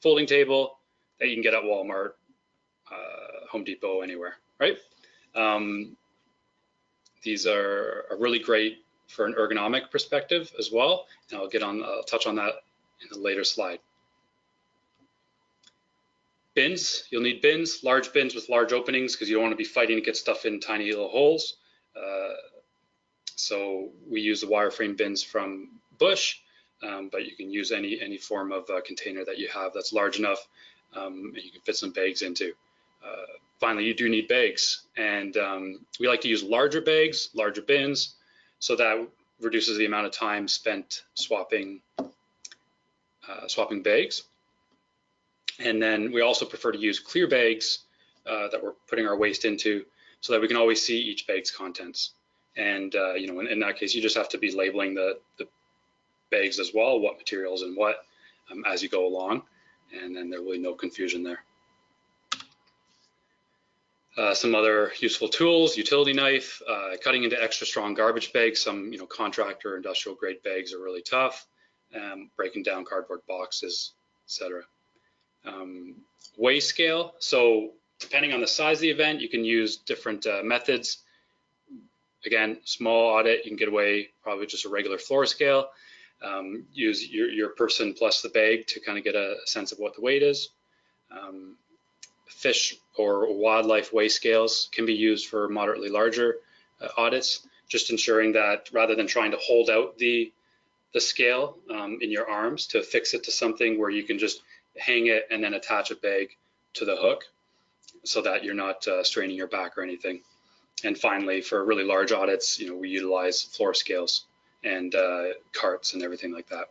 folding table that you can get at Walmart, uh, Home Depot, anywhere, right? Um, these are, are really great for an ergonomic perspective as well. And I'll get on, I'll touch on that in a later slide. Bins, you'll need bins, large bins with large openings because you don't want to be fighting to get stuff in tiny little holes. Uh, so we use the wireframe bins from Busch, um, but you can use any any form of uh, container that you have that's large enough um, you can fit some bags into. Uh, finally, you do need bags, and um, we like to use larger bags, larger bins, so that reduces the amount of time spent swapping uh, swapping bags. And then we also prefer to use clear bags uh, that we're putting our waste into so that we can always see each bag's contents. And, uh, you know, in, in, that case, you just have to be labeling the, the bags as well, what materials and what um, as you go along. And then there will be no confusion there. Uh, some other useful tools, utility knife, uh, cutting into extra strong garbage bags. Some, you know, contractor industrial grade bags are really tough. Um, breaking down cardboard boxes, etc. Um, weigh scale. So depending on the size of the event, you can use different uh, methods. Again, small audit, you can get away probably just a regular floor scale. Um, use your, your person plus the bag to kind of get a sense of what the weight is. Um, fish or wildlife weigh scales can be used for moderately larger uh, audits, just ensuring that rather than trying to hold out the, the scale um, in your arms to fix it to something where you can just hang it and then attach a bag to the hook so that you're not uh, straining your back or anything. And finally, for really large audits, you know, we utilize floor scales and uh, carts and everything like that.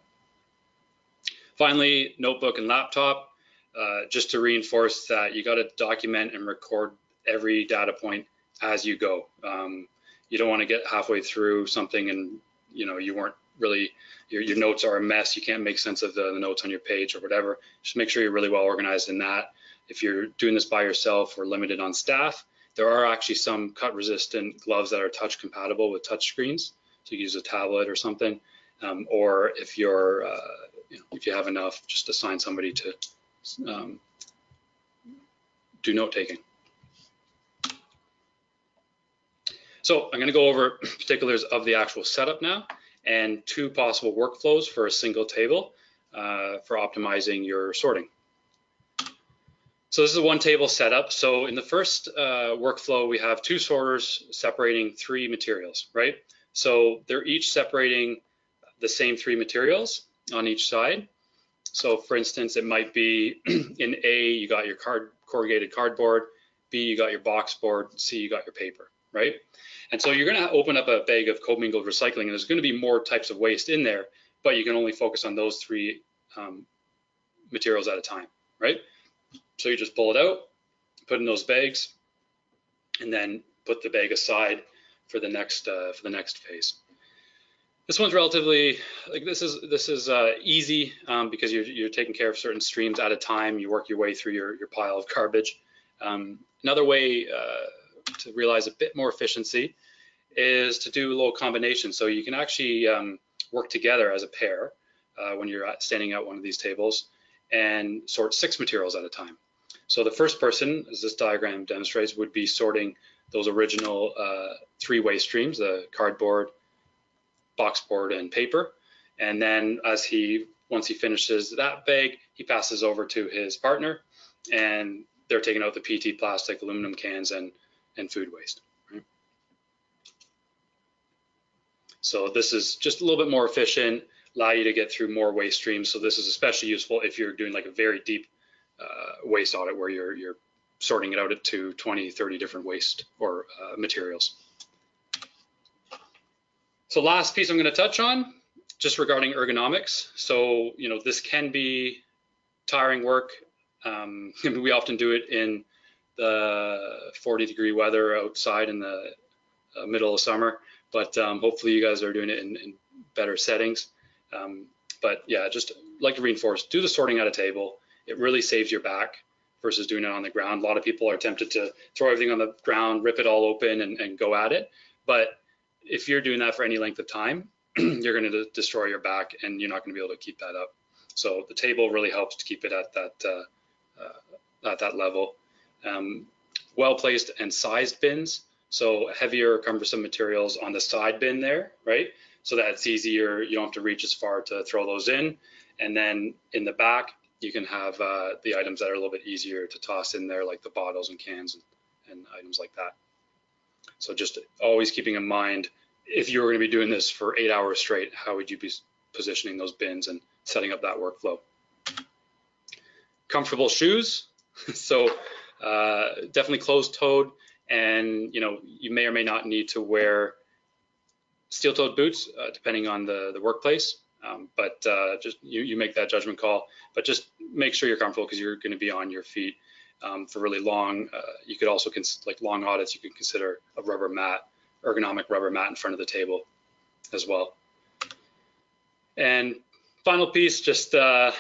Finally, notebook and laptop. Uh, just to reinforce that you got to document and record every data point as you go. Um, you don't want to get halfway through something and you know you weren't really your, your notes are a mess. You can't make sense of the, the notes on your page or whatever. Just make sure you're really well organized in that. If you're doing this by yourself or limited on staff, there are actually some cut resistant gloves that are touch compatible with touch screens. You use a tablet or something. Um, or if you're uh, you know, if you have enough, just assign somebody to um, do note taking. So I'm going to go over particulars of the actual setup now and two possible workflows for a single table uh, for optimizing your sorting. So this is a one table setup. So in the first uh, workflow, we have two sorters separating three materials, right? So they're each separating the same three materials on each side. So for instance, it might be [clears throat] in A, you got your card, corrugated cardboard, B, you got your box board, C, you got your paper, right? And so you're going to open up a bag of commingled recycling, and there's going to be more types of waste in there, but you can only focus on those three um, materials at a time, right? So you just pull it out, put in those bags, and then put the bag aside for the next uh, for the next phase. This one's relatively like this is this is uh, easy um, because you're you're taking care of certain streams at a time. You work your way through your your pile of garbage. Um, another way uh, to realize a bit more efficiency is to do a little combination. So you can actually um, work together as a pair uh, when you're standing at one of these tables and sort six materials at a time. So the first person, as this diagram demonstrates, would be sorting those original uh, three waste streams, the cardboard, boxboard, and paper. And then as he, once he finishes that bag, he passes over to his partner and they're taking out the PT plastic, aluminum cans, and and food waste. So this is just a little bit more efficient, allow you to get through more waste streams. So this is especially useful if you're doing like a very deep uh, waste audit where you're, you're sorting it out to 20, 30 different waste or uh, materials. So last piece I'm going to touch on, just regarding ergonomics. So, you know, this can be tiring work. Um, [laughs] we often do it in the 40 degree weather outside in the uh, middle of summer, but um, hopefully you guys are doing it in, in better settings. Um, but yeah, just like to reinforce, do the sorting at a table. It really saves your back versus doing it on the ground. A lot of people are tempted to throw everything on the ground, rip it all open and, and go at it. But if you're doing that for any length of time, [clears throat] you're going to destroy your back and you're not going to be able to keep that up. So the table really helps to keep it at that uh, uh, at that level um, well placed and sized bins. So heavier cumbersome materials on the side bin there, right? So that it's easier, you don't have to reach as far to throw those in. And then in the back, you can have uh, the items that are a little bit easier to toss in there, like the bottles and cans and, and items like that. So just always keeping in mind, if you were going to be doing this for eight hours straight, how would you be positioning those bins and setting up that workflow? Comfortable shoes. [laughs] so uh, definitely closed-toed, and you know you may or may not need to wear steel-toed boots uh, depending on the the workplace. Um, but uh, just you, you make that judgment call. But just make sure you're comfortable because you're going to be on your feet um, for really long. Uh, you could also like long audits. You can consider a rubber mat, ergonomic rubber mat in front of the table as well. And final piece, just uh,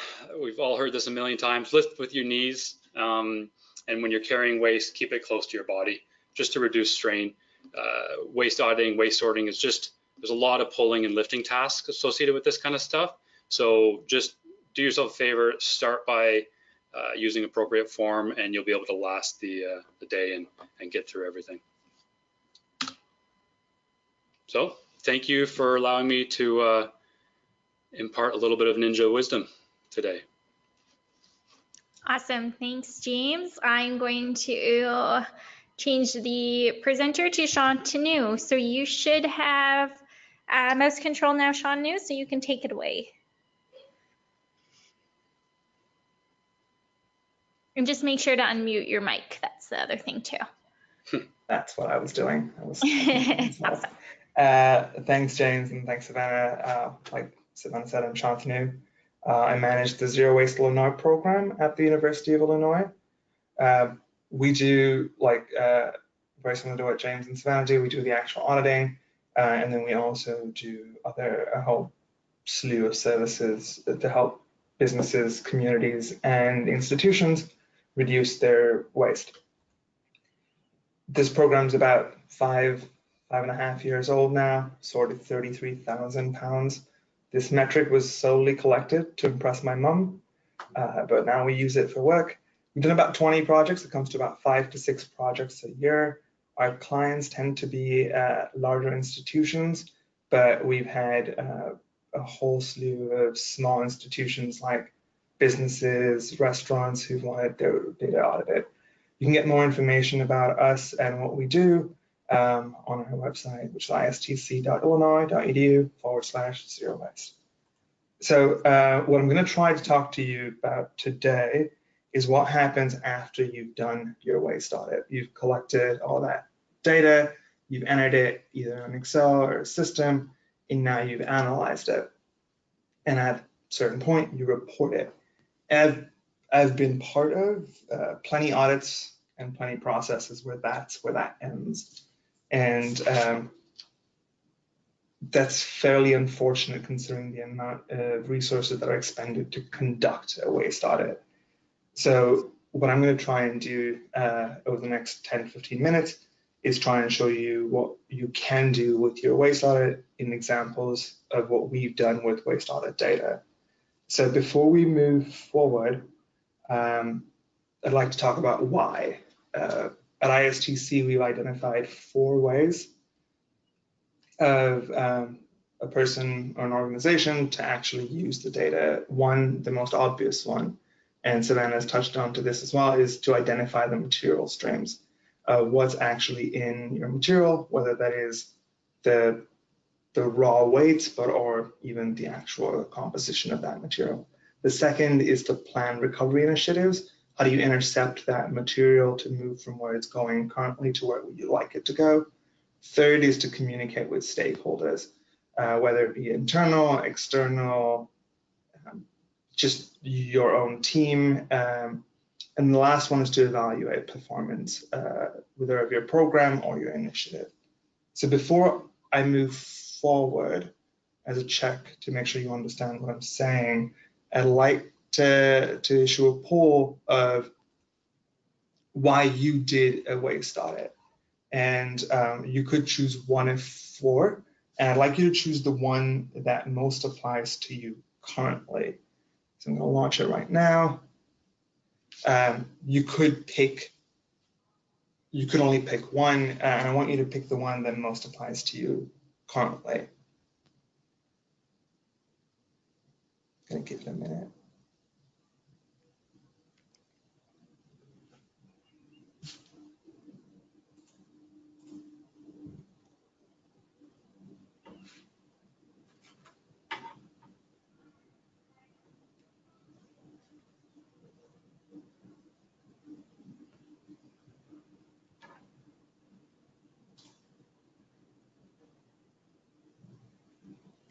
we've all heard this a million times. Lift with your knees. Um, and when you're carrying waste, keep it close to your body just to reduce strain. Uh, waste auditing, waste sorting is just, there's a lot of pulling and lifting tasks associated with this kind of stuff. So just do yourself a favor, start by uh, using appropriate form and you'll be able to last the, uh, the day and, and get through everything. So thank you for allowing me to uh, impart a little bit of ninja wisdom today. Awesome. Thanks, James. I'm going to change the presenter to Sean Shantanu. So you should have uh, mouse control now, Shantanu, so you can take it away. And just make sure to unmute your mic. That's the other thing too. [laughs] That's what I was doing. I was [laughs] awesome. Uh, thanks, James, and thanks, Savannah. Uh, like Savannah said, I'm Shantanu. Uh, I manage the Zero Waste Illinois program at the University of Illinois. Uh, we do like uh, very similar to what James and Savannah do. We do the actual auditing, uh, and then we also do other a whole slew of services to help businesses, communities, and institutions reduce their waste. This program's about five, five and a half years old now, sorted 33,000 pounds This metric was solely collected to impress my mum, uh, but now we use it for work. We've done about 20 projects. It comes to about five to six projects a year. Our clients tend to be uh, larger institutions, but we've had uh, a whole slew of small institutions like businesses, restaurants who've wanted their data audited. You can get more information about us and what we do um, on our website, which is istc.illinois.edu forward slash zero waste. So uh, what I'm going to try to talk to you about today is what happens after you've done your waste audit. You've collected all that data, you've entered it either in Excel or a system, and now you've analyzed it. And at a certain point, you report it. I've, I've been part of uh, plenty audits and plenty processes where that's where that ends. And um, that's fairly unfortunate considering the amount of resources that are expended to conduct a waste audit. So what I'm going to try and do uh, over the next 10, 15 minutes is try and show you what you can do with your waste audit in examples of what we've done with waste audit data. So before we move forward, um, I'd like to talk about why. Uh, at ISTC, we've identified four ways of um, a person or an organization to actually use the data. One, the most obvious one, and Savannah has touched on to this as well, is to identify the material streams. Uh, what's actually in your material, whether that is the the raw weight, but or even the actual composition of that material. The second is to plan recovery initiatives. How do you intercept that material to move from where it's going currently to where you like it to go? Third is to communicate with stakeholders, uh, whether it be internal, external, um, just your own team. Um, and the last one is to evaluate performance, uh, whether of your program or your initiative. So before I move forward as a check to make sure you understand what I'm saying, I'd like to, to issue a poll of why you did a waste audit. And um, you could choose one of four. And I'd like you to choose the one that most applies to you currently. So I'm going to launch it right now. Um, you could pick, you could only pick one, uh, and I want you to pick the one that most applies to you currently. Gonna give it a minute.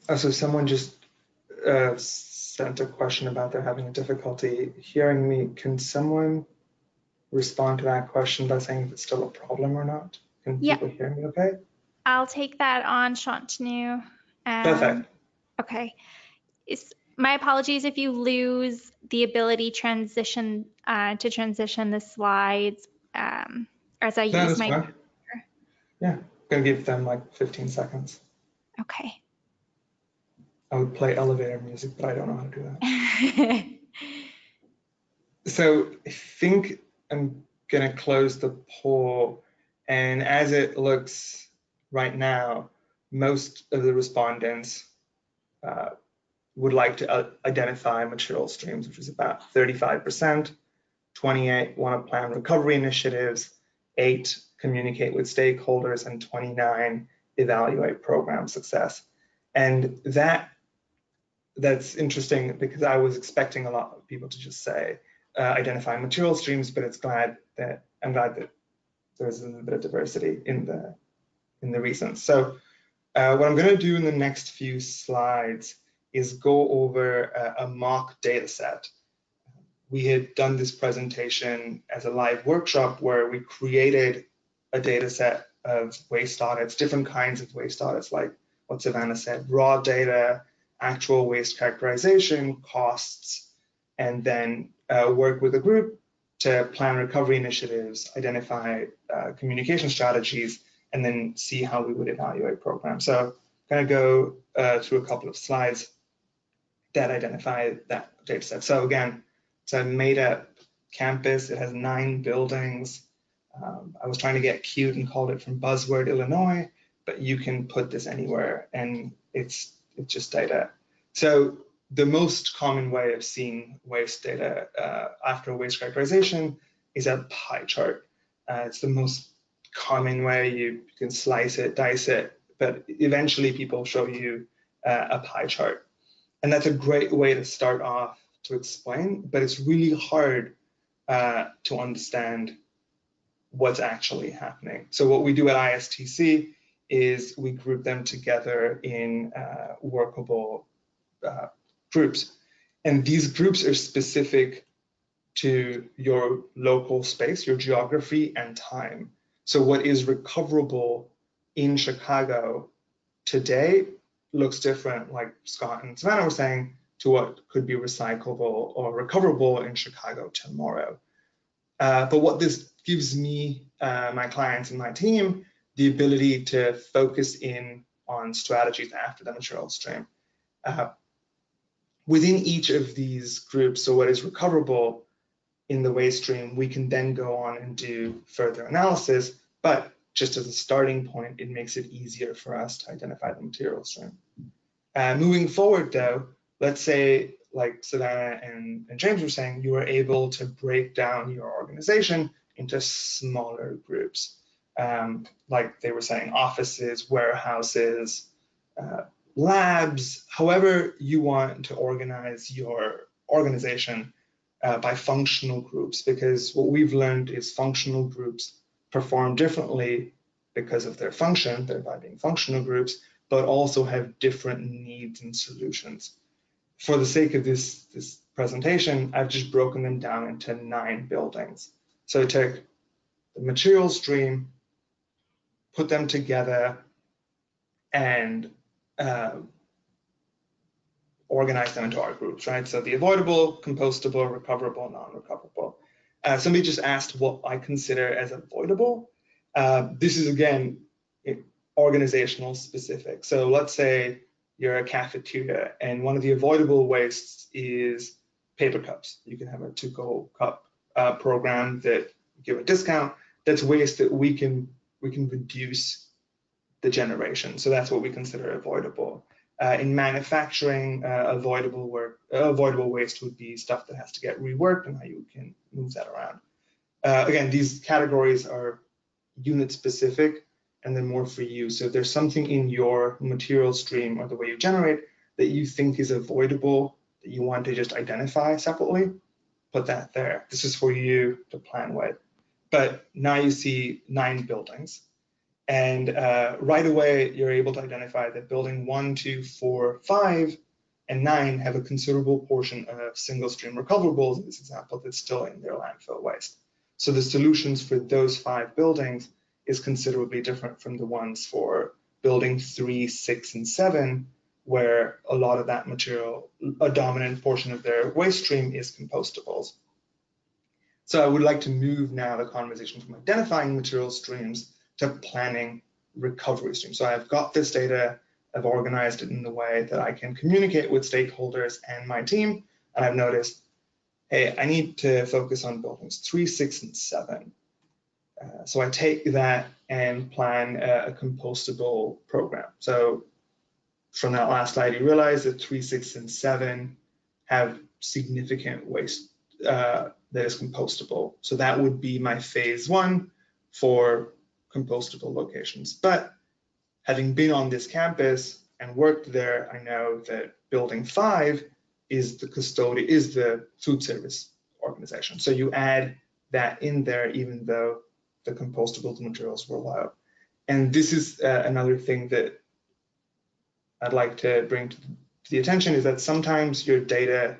Uh, so someone just uh, sent a question about they're having a difficulty hearing me. Can someone respond to that question by saying if it's still a problem or not? Can Yeah. people hear me okay? I'll take that on, Shantanu. Um, Perfect. Okay. Is, my apologies if you lose the ability transition uh, to transition the slides um, as I No, use my. fine. Yeah, I'm gonna give them like 15 seconds. Okay. I would play elevator music, but I don't know how to do that. [laughs] So I think I'm gonna close the poll, and as it looks right now, most of the respondents uh, would like to uh, identify material streams, which is about 35%. 28 want to plan recovery initiatives. Eight communicate with stakeholders, and 29 evaluate program success. And that that's interesting because I was expecting a lot of people to just say uh, identify material streams, but it's glad that I'm glad that there's a little bit of diversity in the in the reasons. So uh, what I'm going to do in the next few slides is go over a, a mock data set. We had done this presentation as a live workshop where we created a data set of waste audits, different kinds of waste audits, like what Savannah said, raw data, actual waste characterization, costs, and then uh, work with a group to plan recovery initiatives, identify uh, communication strategies, and then see how we would evaluate programs. So I'm going to go uh, through a couple of slides that identify that data set. So again, it's a made up campus. It has nine buildings. Um, I was trying to get cute and called it from Buzzword, Illinois, but you can put this anywhere and it's it's just data. So the most common way of seeing waste data uh, after waste characterization is a pie chart. Uh, it's the most common way you can slice it, dice it, but eventually people show you uh, a pie chart. And that's a great way to start off to explain, but it's really hard uh, to understand what's actually happening. So what we do at ISTC is we group them together in uh, workable uh, groups. And these groups are specific to your local space, your geography and time. So what is recoverable in Chicago today looks different, like Scott and Savannah were saying, to what could be recyclable or recoverable in Chicago tomorrow. Uh, but what this gives me, uh, my clients and my team, the ability to focus in on strategies after the material stream. Uh, within each of these groups, so what is recoverable in the waste stream, we can then go on and do further analysis, but just as a starting point, it makes it easier for us to identify the material stream. Uh, moving forward though, let's say like Savannah and, and James were saying, you were able to break down your organization into smaller groups. Um, like they were saying, offices, warehouses, uh, labs, however you want to organize your organization uh, by functional groups, because what we've learned is functional groups perform differently because of their function, thereby being functional groups, but also have different needs and solutions. For the sake of this, this presentation, I've just broken them down into nine buildings. So I took the material stream, put them together, and uh, organize them into our groups, right? So the avoidable, compostable, recoverable, non-recoverable. Uh, somebody just asked what I consider as avoidable. Uh, this is again organizational specific. So let's say you're a cafeteria and one of the avoidable wastes is paper cups. You can have a to-go cup uh, program that give a discount. That's waste that we can we can reduce the generation. So that's what we consider avoidable. Uh, in manufacturing, uh, avoidable work, uh, avoidable waste would be stuff that has to get reworked and how you can move that around. Uh, again, these categories are unit specific and then more for you. So if there's something in your material stream or the way you generate that you think is avoidable, that you want to just identify separately, put that there. This is for you to plan with. But now you see nine buildings. And uh, right away, you're able to identify that building one, two, four, five, and nine have a considerable portion of single stream recoverables in this example that's still in their landfill waste. So the solutions for those five buildings is considerably different from the ones for building three, six, and seven, where a lot of that material, a dominant portion of their waste stream is compostables. So I would like to move now the conversation from identifying material streams to planning recovery streams. So I've got this data, I've organized it in the way that I can communicate with stakeholders and my team, and I've noticed, hey, I need to focus on buildings three, six, and seven. Uh, so I take that and plan a, a, compostable program. So from that last slide, you realize that three, six, and seven have significant waste uh, that is compostable. So that would be my phase one for compostable locations. But having been on this campus and worked there, I know that building five is the custodian, is the food service organization. So you add that in there, even though the compostable materials were low. And this is uh, another thing that I'd like to bring to the attention is that sometimes your data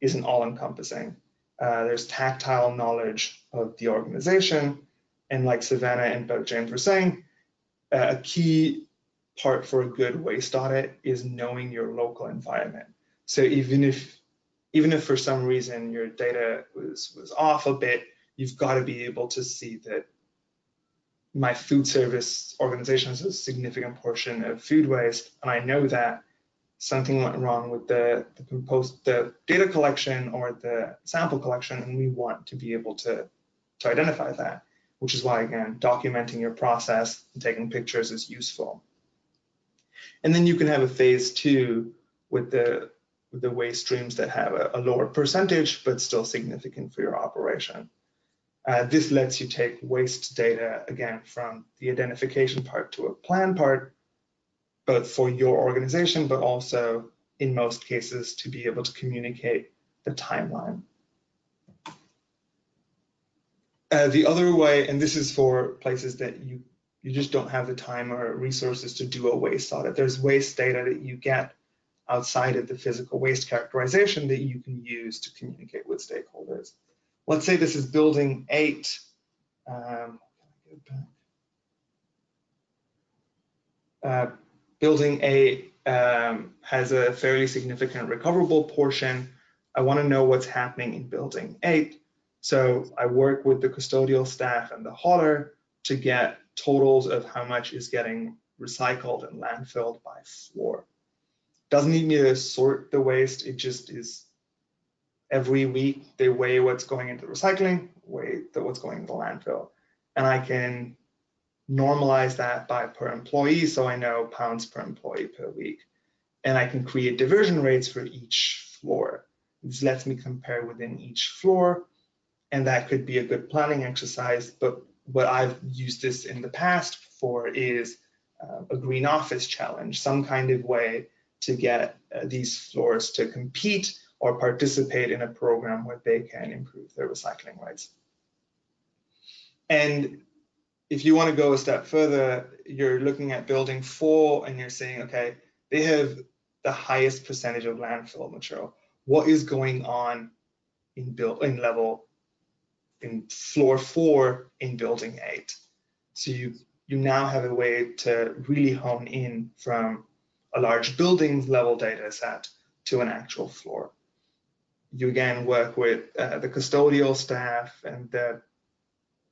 isn't all encompassing. Uh, there's tactile knowledge of the organization. And like Savannah and Boat James were saying, uh, a key part for a good waste audit is knowing your local environment. So even if even if for some reason your data was was off a bit, you've got to be able to see that my food service organization has a significant portion of food waste, and I know that. Something went wrong with the, the, compost, the data collection or the sample collection, and we want to be able to, to identify that, which is why, again, documenting your process and taking pictures is useful. And then you can have a phase two with the, with the waste streams that have a, a lower percentage, but still significant for your operation. Uh, this lets you take waste data, again, from the identification part to a plan part, both for your organization, but also in most cases to be able to communicate the timeline. Uh, the other way, and this is for places that you, you just don't have the time or resources to do a waste audit. There's waste data that you get outside of the physical waste characterization that you can use to communicate with stakeholders. Let's say this is building eight. Um, uh, building A um, has a fairly significant recoverable portion. I want to know what's happening in building eight. So I work with the custodial staff and the hauler to get totals of how much is getting recycled and landfilled by floor. Doesn't need me to sort the waste. It just is every week they weigh what's going into recycling, weigh what's going into landfill. And I can normalize that by per employee so I know pounds per employee per week. And I can create diversion rates for each floor. This lets me compare within each floor, and that could be a good planning exercise. But what I've used this in the past for is uh, a green office challenge, some kind of way to get uh, these floors to compete or participate in a program where they can improve their recycling rates. And if you want to go a step further, you're looking at building four and you're saying, okay, they have the highest percentage of landfill material. What is going on in build in level in floor four in building eight? So you you now have a way to really hone in from a large buildings level data set to an actual floor. You again work with uh, the custodial staff and the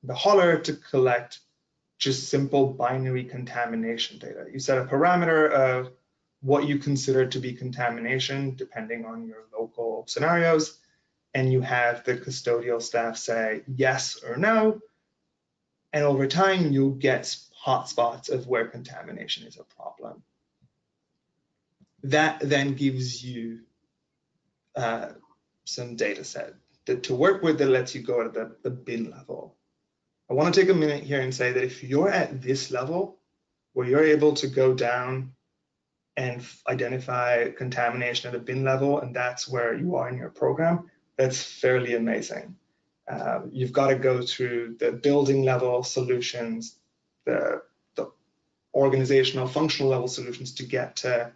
the hauler to collect just simple binary contamination data. You set a parameter of what you consider to be contamination depending on your local scenarios, and you have the custodial staff say yes or no, and over time you'll get hotspots of where contamination is a problem. That then gives you uh, some data set that, to work with that lets you go to the, the bin level. I want to take a minute here and say that if you're at this level where you're able to go down and identify contamination at a bin level, and that's where you are in your program, that's fairly amazing. Uh, you've got to go through the building level solutions, the, the organizational functional level solutions to get to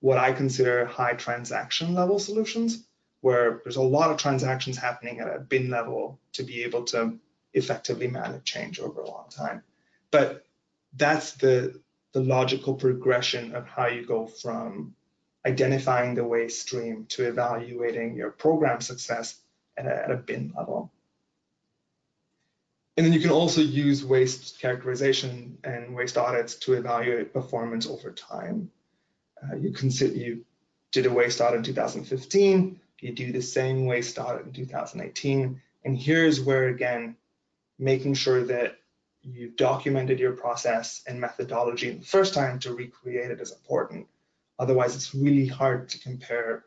what I consider high transaction level solutions, where there's a lot of transactions happening at a bin level to be able to effectively manage change over a long time. But that's the, the logical progression of how you go from identifying the waste stream to evaluating your program success at a, at a bin level. And then you can also use waste characterization and waste audits to evaluate performance over time. Uh, you consider you did a waste audit in 2015, you do the same waste audit in 2018, and here's where again making sure that you've documented your process and methodology the first time to recreate it is important. Otherwise, it's really hard to compare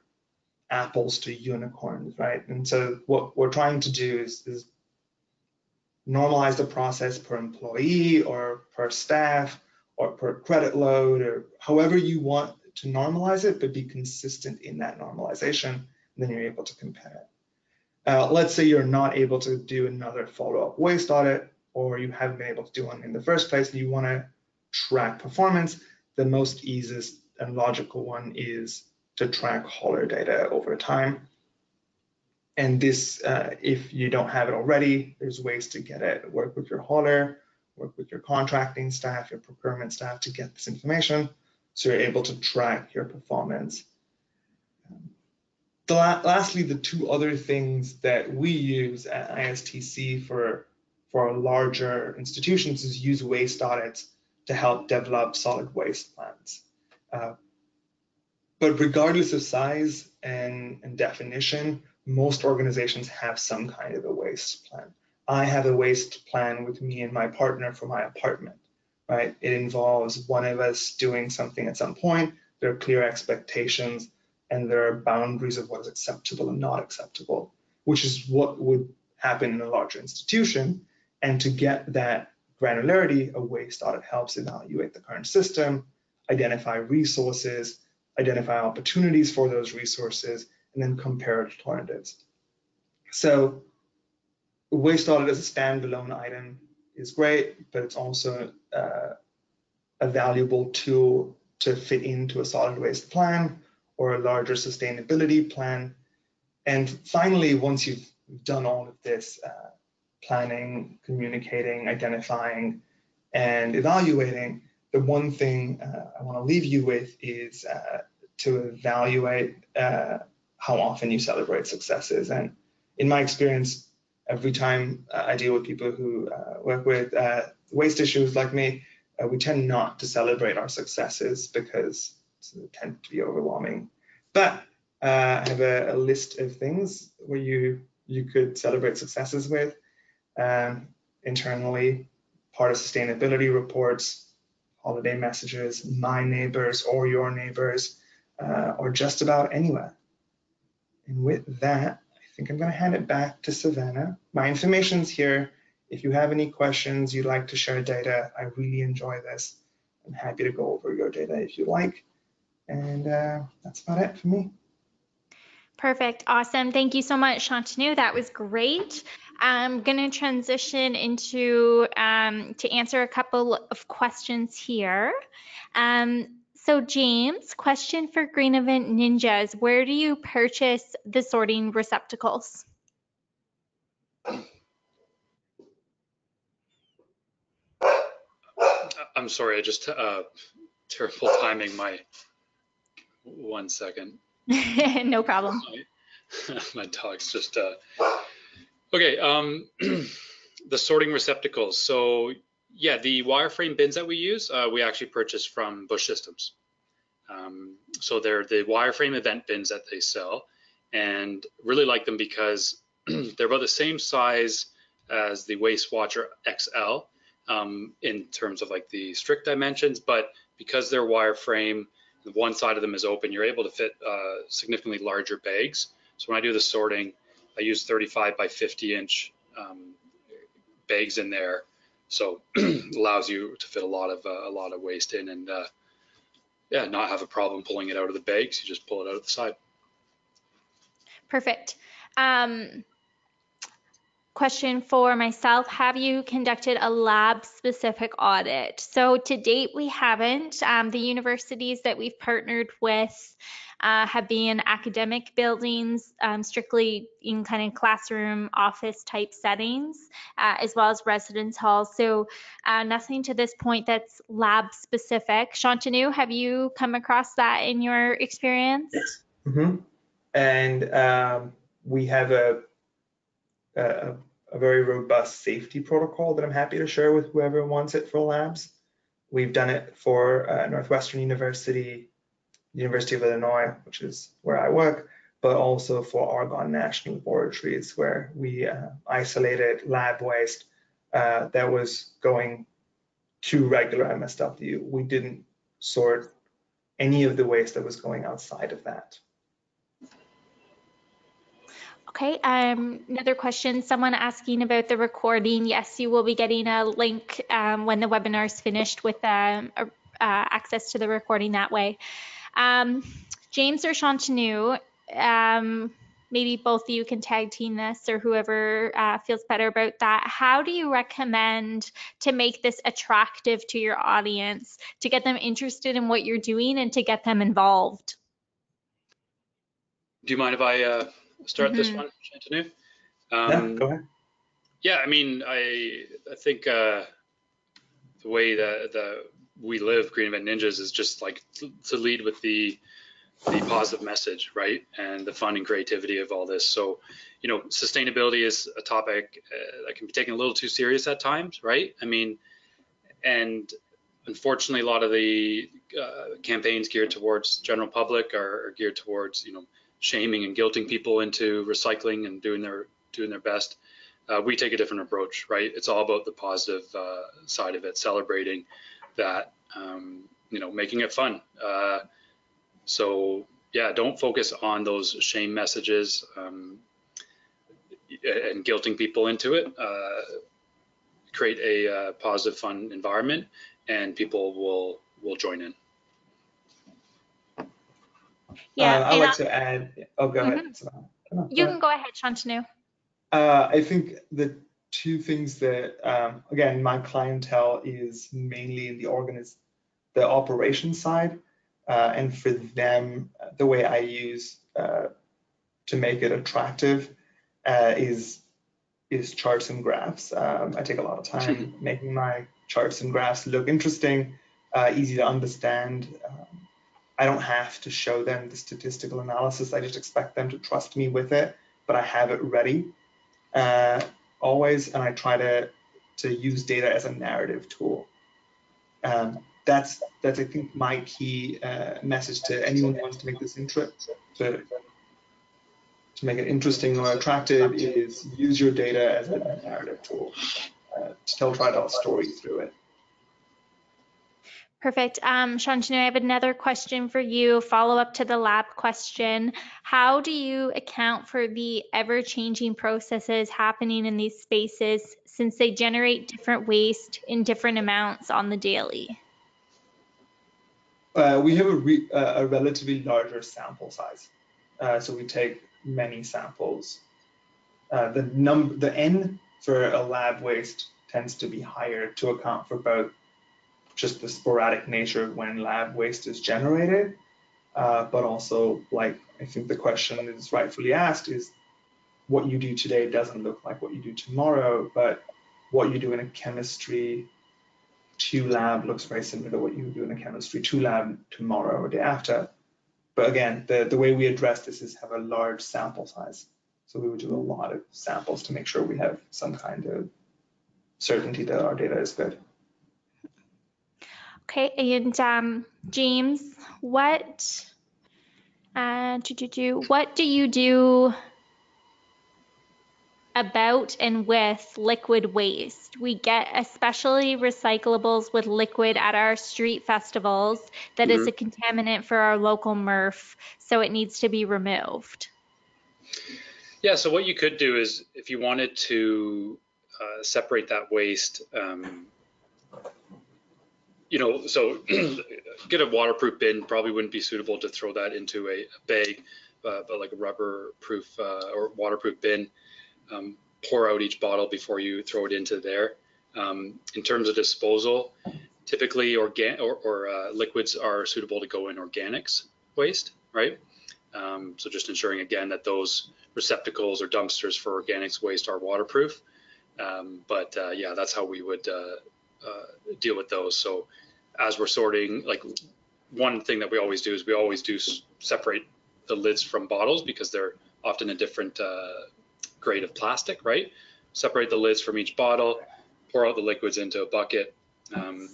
apples to unicorns, right? And so what we're trying to do is, is normalize the process per employee or per staff or per credit load or however you want to normalize it, but be consistent in that normalization, and then you're able to compare it. Uh, let's say you're not able to do another follow-up waste audit, or you haven't been able to do one in the first place, and you want to track performance. The most easiest and logical one is to track hauler data over time. And this, uh, if you don't have it already, there's ways to get it. Work with your hauler, work with your contracting staff, your procurement staff to get this information so you're able to track your performance the la lastly, the two other things that we use at ISTC for for larger institutions is use waste audits to help develop solid waste plans. Uh, but regardless of size and, and definition, most organizations have some kind of a waste plan. I have a waste plan with me and my partner for my apartment, right? It involves one of us doing something at some point. There are clear expectations and there are boundaries of what is acceptable and not acceptable, which is what would happen in a larger institution. And to get that granularity, a waste audit helps evaluate the current system, identify resources, identify opportunities for those resources, and then compare alternatives. So waste audit as a standalone item is great, but it's also uh, a valuable tool to fit into a solid waste plan or a larger sustainability plan. And finally, once you've done all of this uh, planning, communicating, identifying, and evaluating, the one thing uh, I want to leave you with is uh, to evaluate uh, how often you celebrate successes. And in my experience, every time I deal with people who uh, work with uh, waste issues like me, uh, we tend not to celebrate our successes because tend to be overwhelming. But I have a, a, list of things where you you could celebrate successes with um, internally, part of sustainability reports, holiday messages, my neighbors or your neighbors, uh, or just about anywhere. And with that, I think I'm going to hand it back to Savannah. My information's here. If you have any questions, you'd like to share data, I really enjoy this. I'm happy to go over your data if you like. And uh, that's about it for me. Perfect. Awesome. Thank you so much, Shantanu. That was great. I'm going to transition into um, to answer a couple of questions here. Um, so James, question for Green Event Ninjas, where do you purchase the sorting receptacles? I'm sorry, I just, uh, terrible timing, my, one second. [laughs] no problem. My, [laughs] my dog's just, uh, okay, um, [clears throat] the sorting receptacles. So yeah, the wireframe bins that we use, uh, we actually purchase from Busch Systems. Um, so they're the wireframe event bins that they sell, and really like them because [clears throat] they're about the same size as the Waste Watcher XL um, in terms of like the strict dimensions, but because they're wireframe, one side of them is open, you're able to fit uh, significantly larger bags. So when I do the sorting, I use 35 by 50 inch um, bags in there so [clears throat] allows you to fit a lot of uh, a lot of waste in and uh, yeah, not have a problem pulling it out of the bags. You just pull it out of the side. Perfect. Um, question for myself Have you conducted a lab specific audit? So, to date, we haven't. Um, the universities that we've partnered with uh, have been academic buildings, um, strictly in kind of classroom office type settings, uh, as well as residence halls. So uh, nothing to this point that's lab specific. Shantanu, have you come across that in your experience? Yes. Mm-hmm. And um, we have a, a, a very robust safety protocol that I'm happy to share with whoever wants it for labs. We've done it for uh, Northwestern University, University of Illinois, which is where I work, but also for Argonne National Laboratories, where we uh, isolated lab waste uh, that was going to regular MSW. We didn't sort any of the waste that was going outside of that. Okay, um, another question, someone asking about the recording. Yes, you will be getting a link um, when the webinar is finished with um, uh, access to the recording that way. Um, James or Shantanu, um, maybe both of you can tag team this or whoever uh, feels better about that. How do you recommend to make this attractive to your audience, to get them interested in what you're doing and to get them involved? Do you mind if I uh, start mm -hmm. this mm-hmm. one, Shantanu? Um, yeah, go ahead. Yeah, I mean, I I think uh, the way that the we live Green Event Ninjas is just like to lead with the the positive message, right, and the fun and creativity of all this. So, you know, sustainability is a topic uh, that can be taken a little too serious at times, right? I mean, and unfortunately, a lot of the uh, campaigns geared towards general public are, are, geared towards, you know, shaming and guilting people into recycling and doing their doing their best. Uh, we take a different approach, right? It's all about the positive uh, side of it, celebrating that, um, you know, making it fun. Uh, so yeah, don't focus on those shame messages um, and guilting people into it. Uh, create a uh, positive, fun environment, and people will will join in. Yeah, uh, I'd like to add. Oh, go mm -hmm. ahead. You can go ahead, Shantanu. Uh, I think the two things that, um, again, my clientele is mainly in the organiz the operation side. Uh, and for them, the way I use uh, to make it attractive uh, is is charts and graphs. Um, I take a lot of time [laughs] making my charts and graphs look interesting, uh, easy to understand. I don't have to show them the statistical analysis. I just expect them to trust me with it, but I have it ready uh, always, and I try to to use data as a narrative tool. Um, that's that's I think my key uh, message to anyone who wants to make this intro to to make it interesting or attractive is use your data as a narrative tool uh, to tell try to tell a story through it. Perfect. Um, Shantanu, I have another question for you, follow up to the lab question. How do you account for the ever changing processes happening in these spaces since they generate different waste in different amounts on the daily? Uh, we have a, re uh, a, relatively larger sample size. Uh, so we take many samples. Uh, the num the N for a lab waste tends to be higher to account for both just the sporadic nature when lab waste is generated, uh, but also like I think the question is rightfully asked is what you do today doesn't look like what you do tomorrow, but what you do in a chemistry two lab looks very similar to what you do in a chemistry two lab tomorrow or day after. But again, the, the way we address this is have a large sample size. So we would do a lot of samples to make sure we have some kind of certainty that our data is good. Okay, and um, James, what uh, do, do, do, what do you do about and with liquid waste? We get especially recyclables with liquid at our street festivals that mm -hmm. is a contaminant for our local MRF, so it needs to be removed. Yeah, so what you could do is if you wanted to uh, separate that waste, um, you know, so [clears throat] get a waterproof bin. Probably wouldn't be suitable to throw that into a, a bag, uh, but like a rubber-proof uh, or waterproof bin. Um, pour out each bottle before you throw it into there. Um, in terms of disposal, typically organ or, or uh, liquids are suitable to go in organics waste, right? Um, so just ensuring again that those receptacles or dumpsters for organics waste are waterproof. Um, but uh, yeah, that's how we would uh, uh, deal with those. So as we're sorting, like one thing that we always do is we always do separate the lids from bottles because they're often a different uh, grade of plastic, right? Separate the lids from each bottle, pour out the liquids into a bucket, um,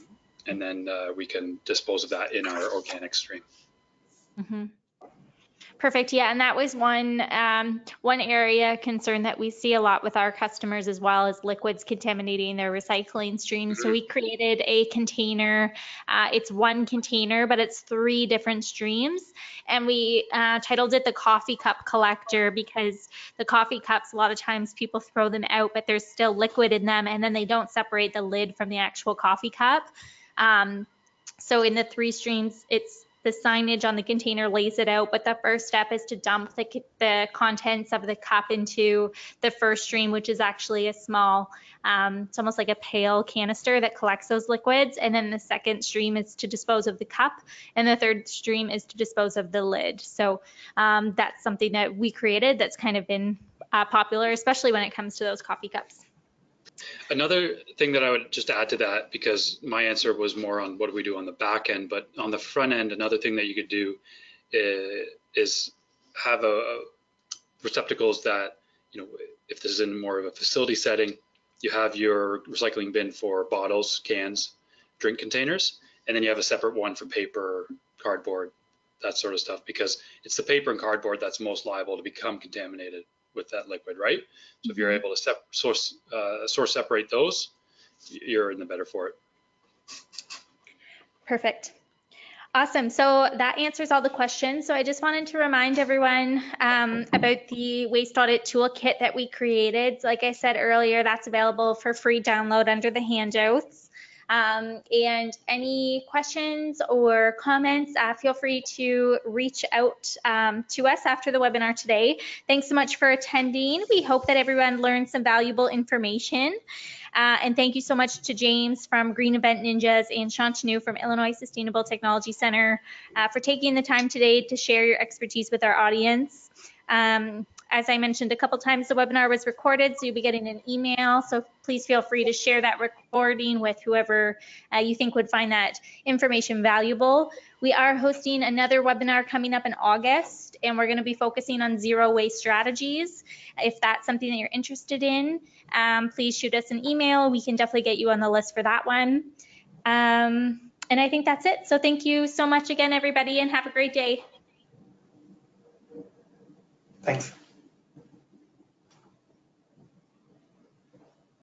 and then uh, we can dispose of that in our organic stream. Mm -hmm. Perfect. Yeah, and that was one um, one area concern that we see a lot with our customers as well as liquids contaminating their recycling streams. So we created a container. Uh, it's one container, but it's three different streams, and we uh, titled it the coffee cup collector because the coffee cups a lot of times people throw them out, but there's still liquid in them, and then they don't separate the lid from the actual coffee cup. Um, so in the three streams, it's the signage on the container lays it out, but the first step is to dump the, the contents of the cup into the first stream, which is actually a small, um, it's almost like a pail canister that collects those liquids. And then the second stream is to dispose of the cup. And the third stream is to dispose of the lid. So um, that's something that we created that's kind of been uh, popular, especially when it comes to those coffee cups. Another thing that I would just add to that, because my answer was more on what do we do on the back end, but on the front end, another thing that you could do is, is have a, receptacles that, you know, if this is in more of a facility setting, you have your recycling bin for bottles, cans, drink containers, and then you have a separate one for paper, cardboard, that sort of stuff, because it's the paper and cardboard that's most liable to become contaminated with that liquid, right? So if you're able to sep- source, uh, source separate those, you're in the better for it. Perfect. Awesome. So that answers all the questions. So I just wanted to remind everyone um, about the waste audit toolkit that we created. Like I said earlier, that's available for free download under the handouts. Um, and any questions or comments, uh, feel free to reach out um, to us after the webinar today. Thanks so much for attending. We hope that everyone learned some valuable information. Uh, and thank you so much to James from Green Event Ninjas and Shantanu from Illinois Sustainable Technology Center uh, for taking the time today to share your expertise with our audience. Um, as I mentioned a couple times, the webinar was recorded, so you'll be getting an email. So please feel free to share that recording with whoever uh, you think would find that information valuable. We are hosting another webinar coming up in August, and we're going to be focusing on zero waste strategies. If that's something that you're interested in, um, please shoot us an email. We can definitely get you on the list for that one. Um, and I think that's it. So thank you so much again, everybody, and have a great day. Thanks.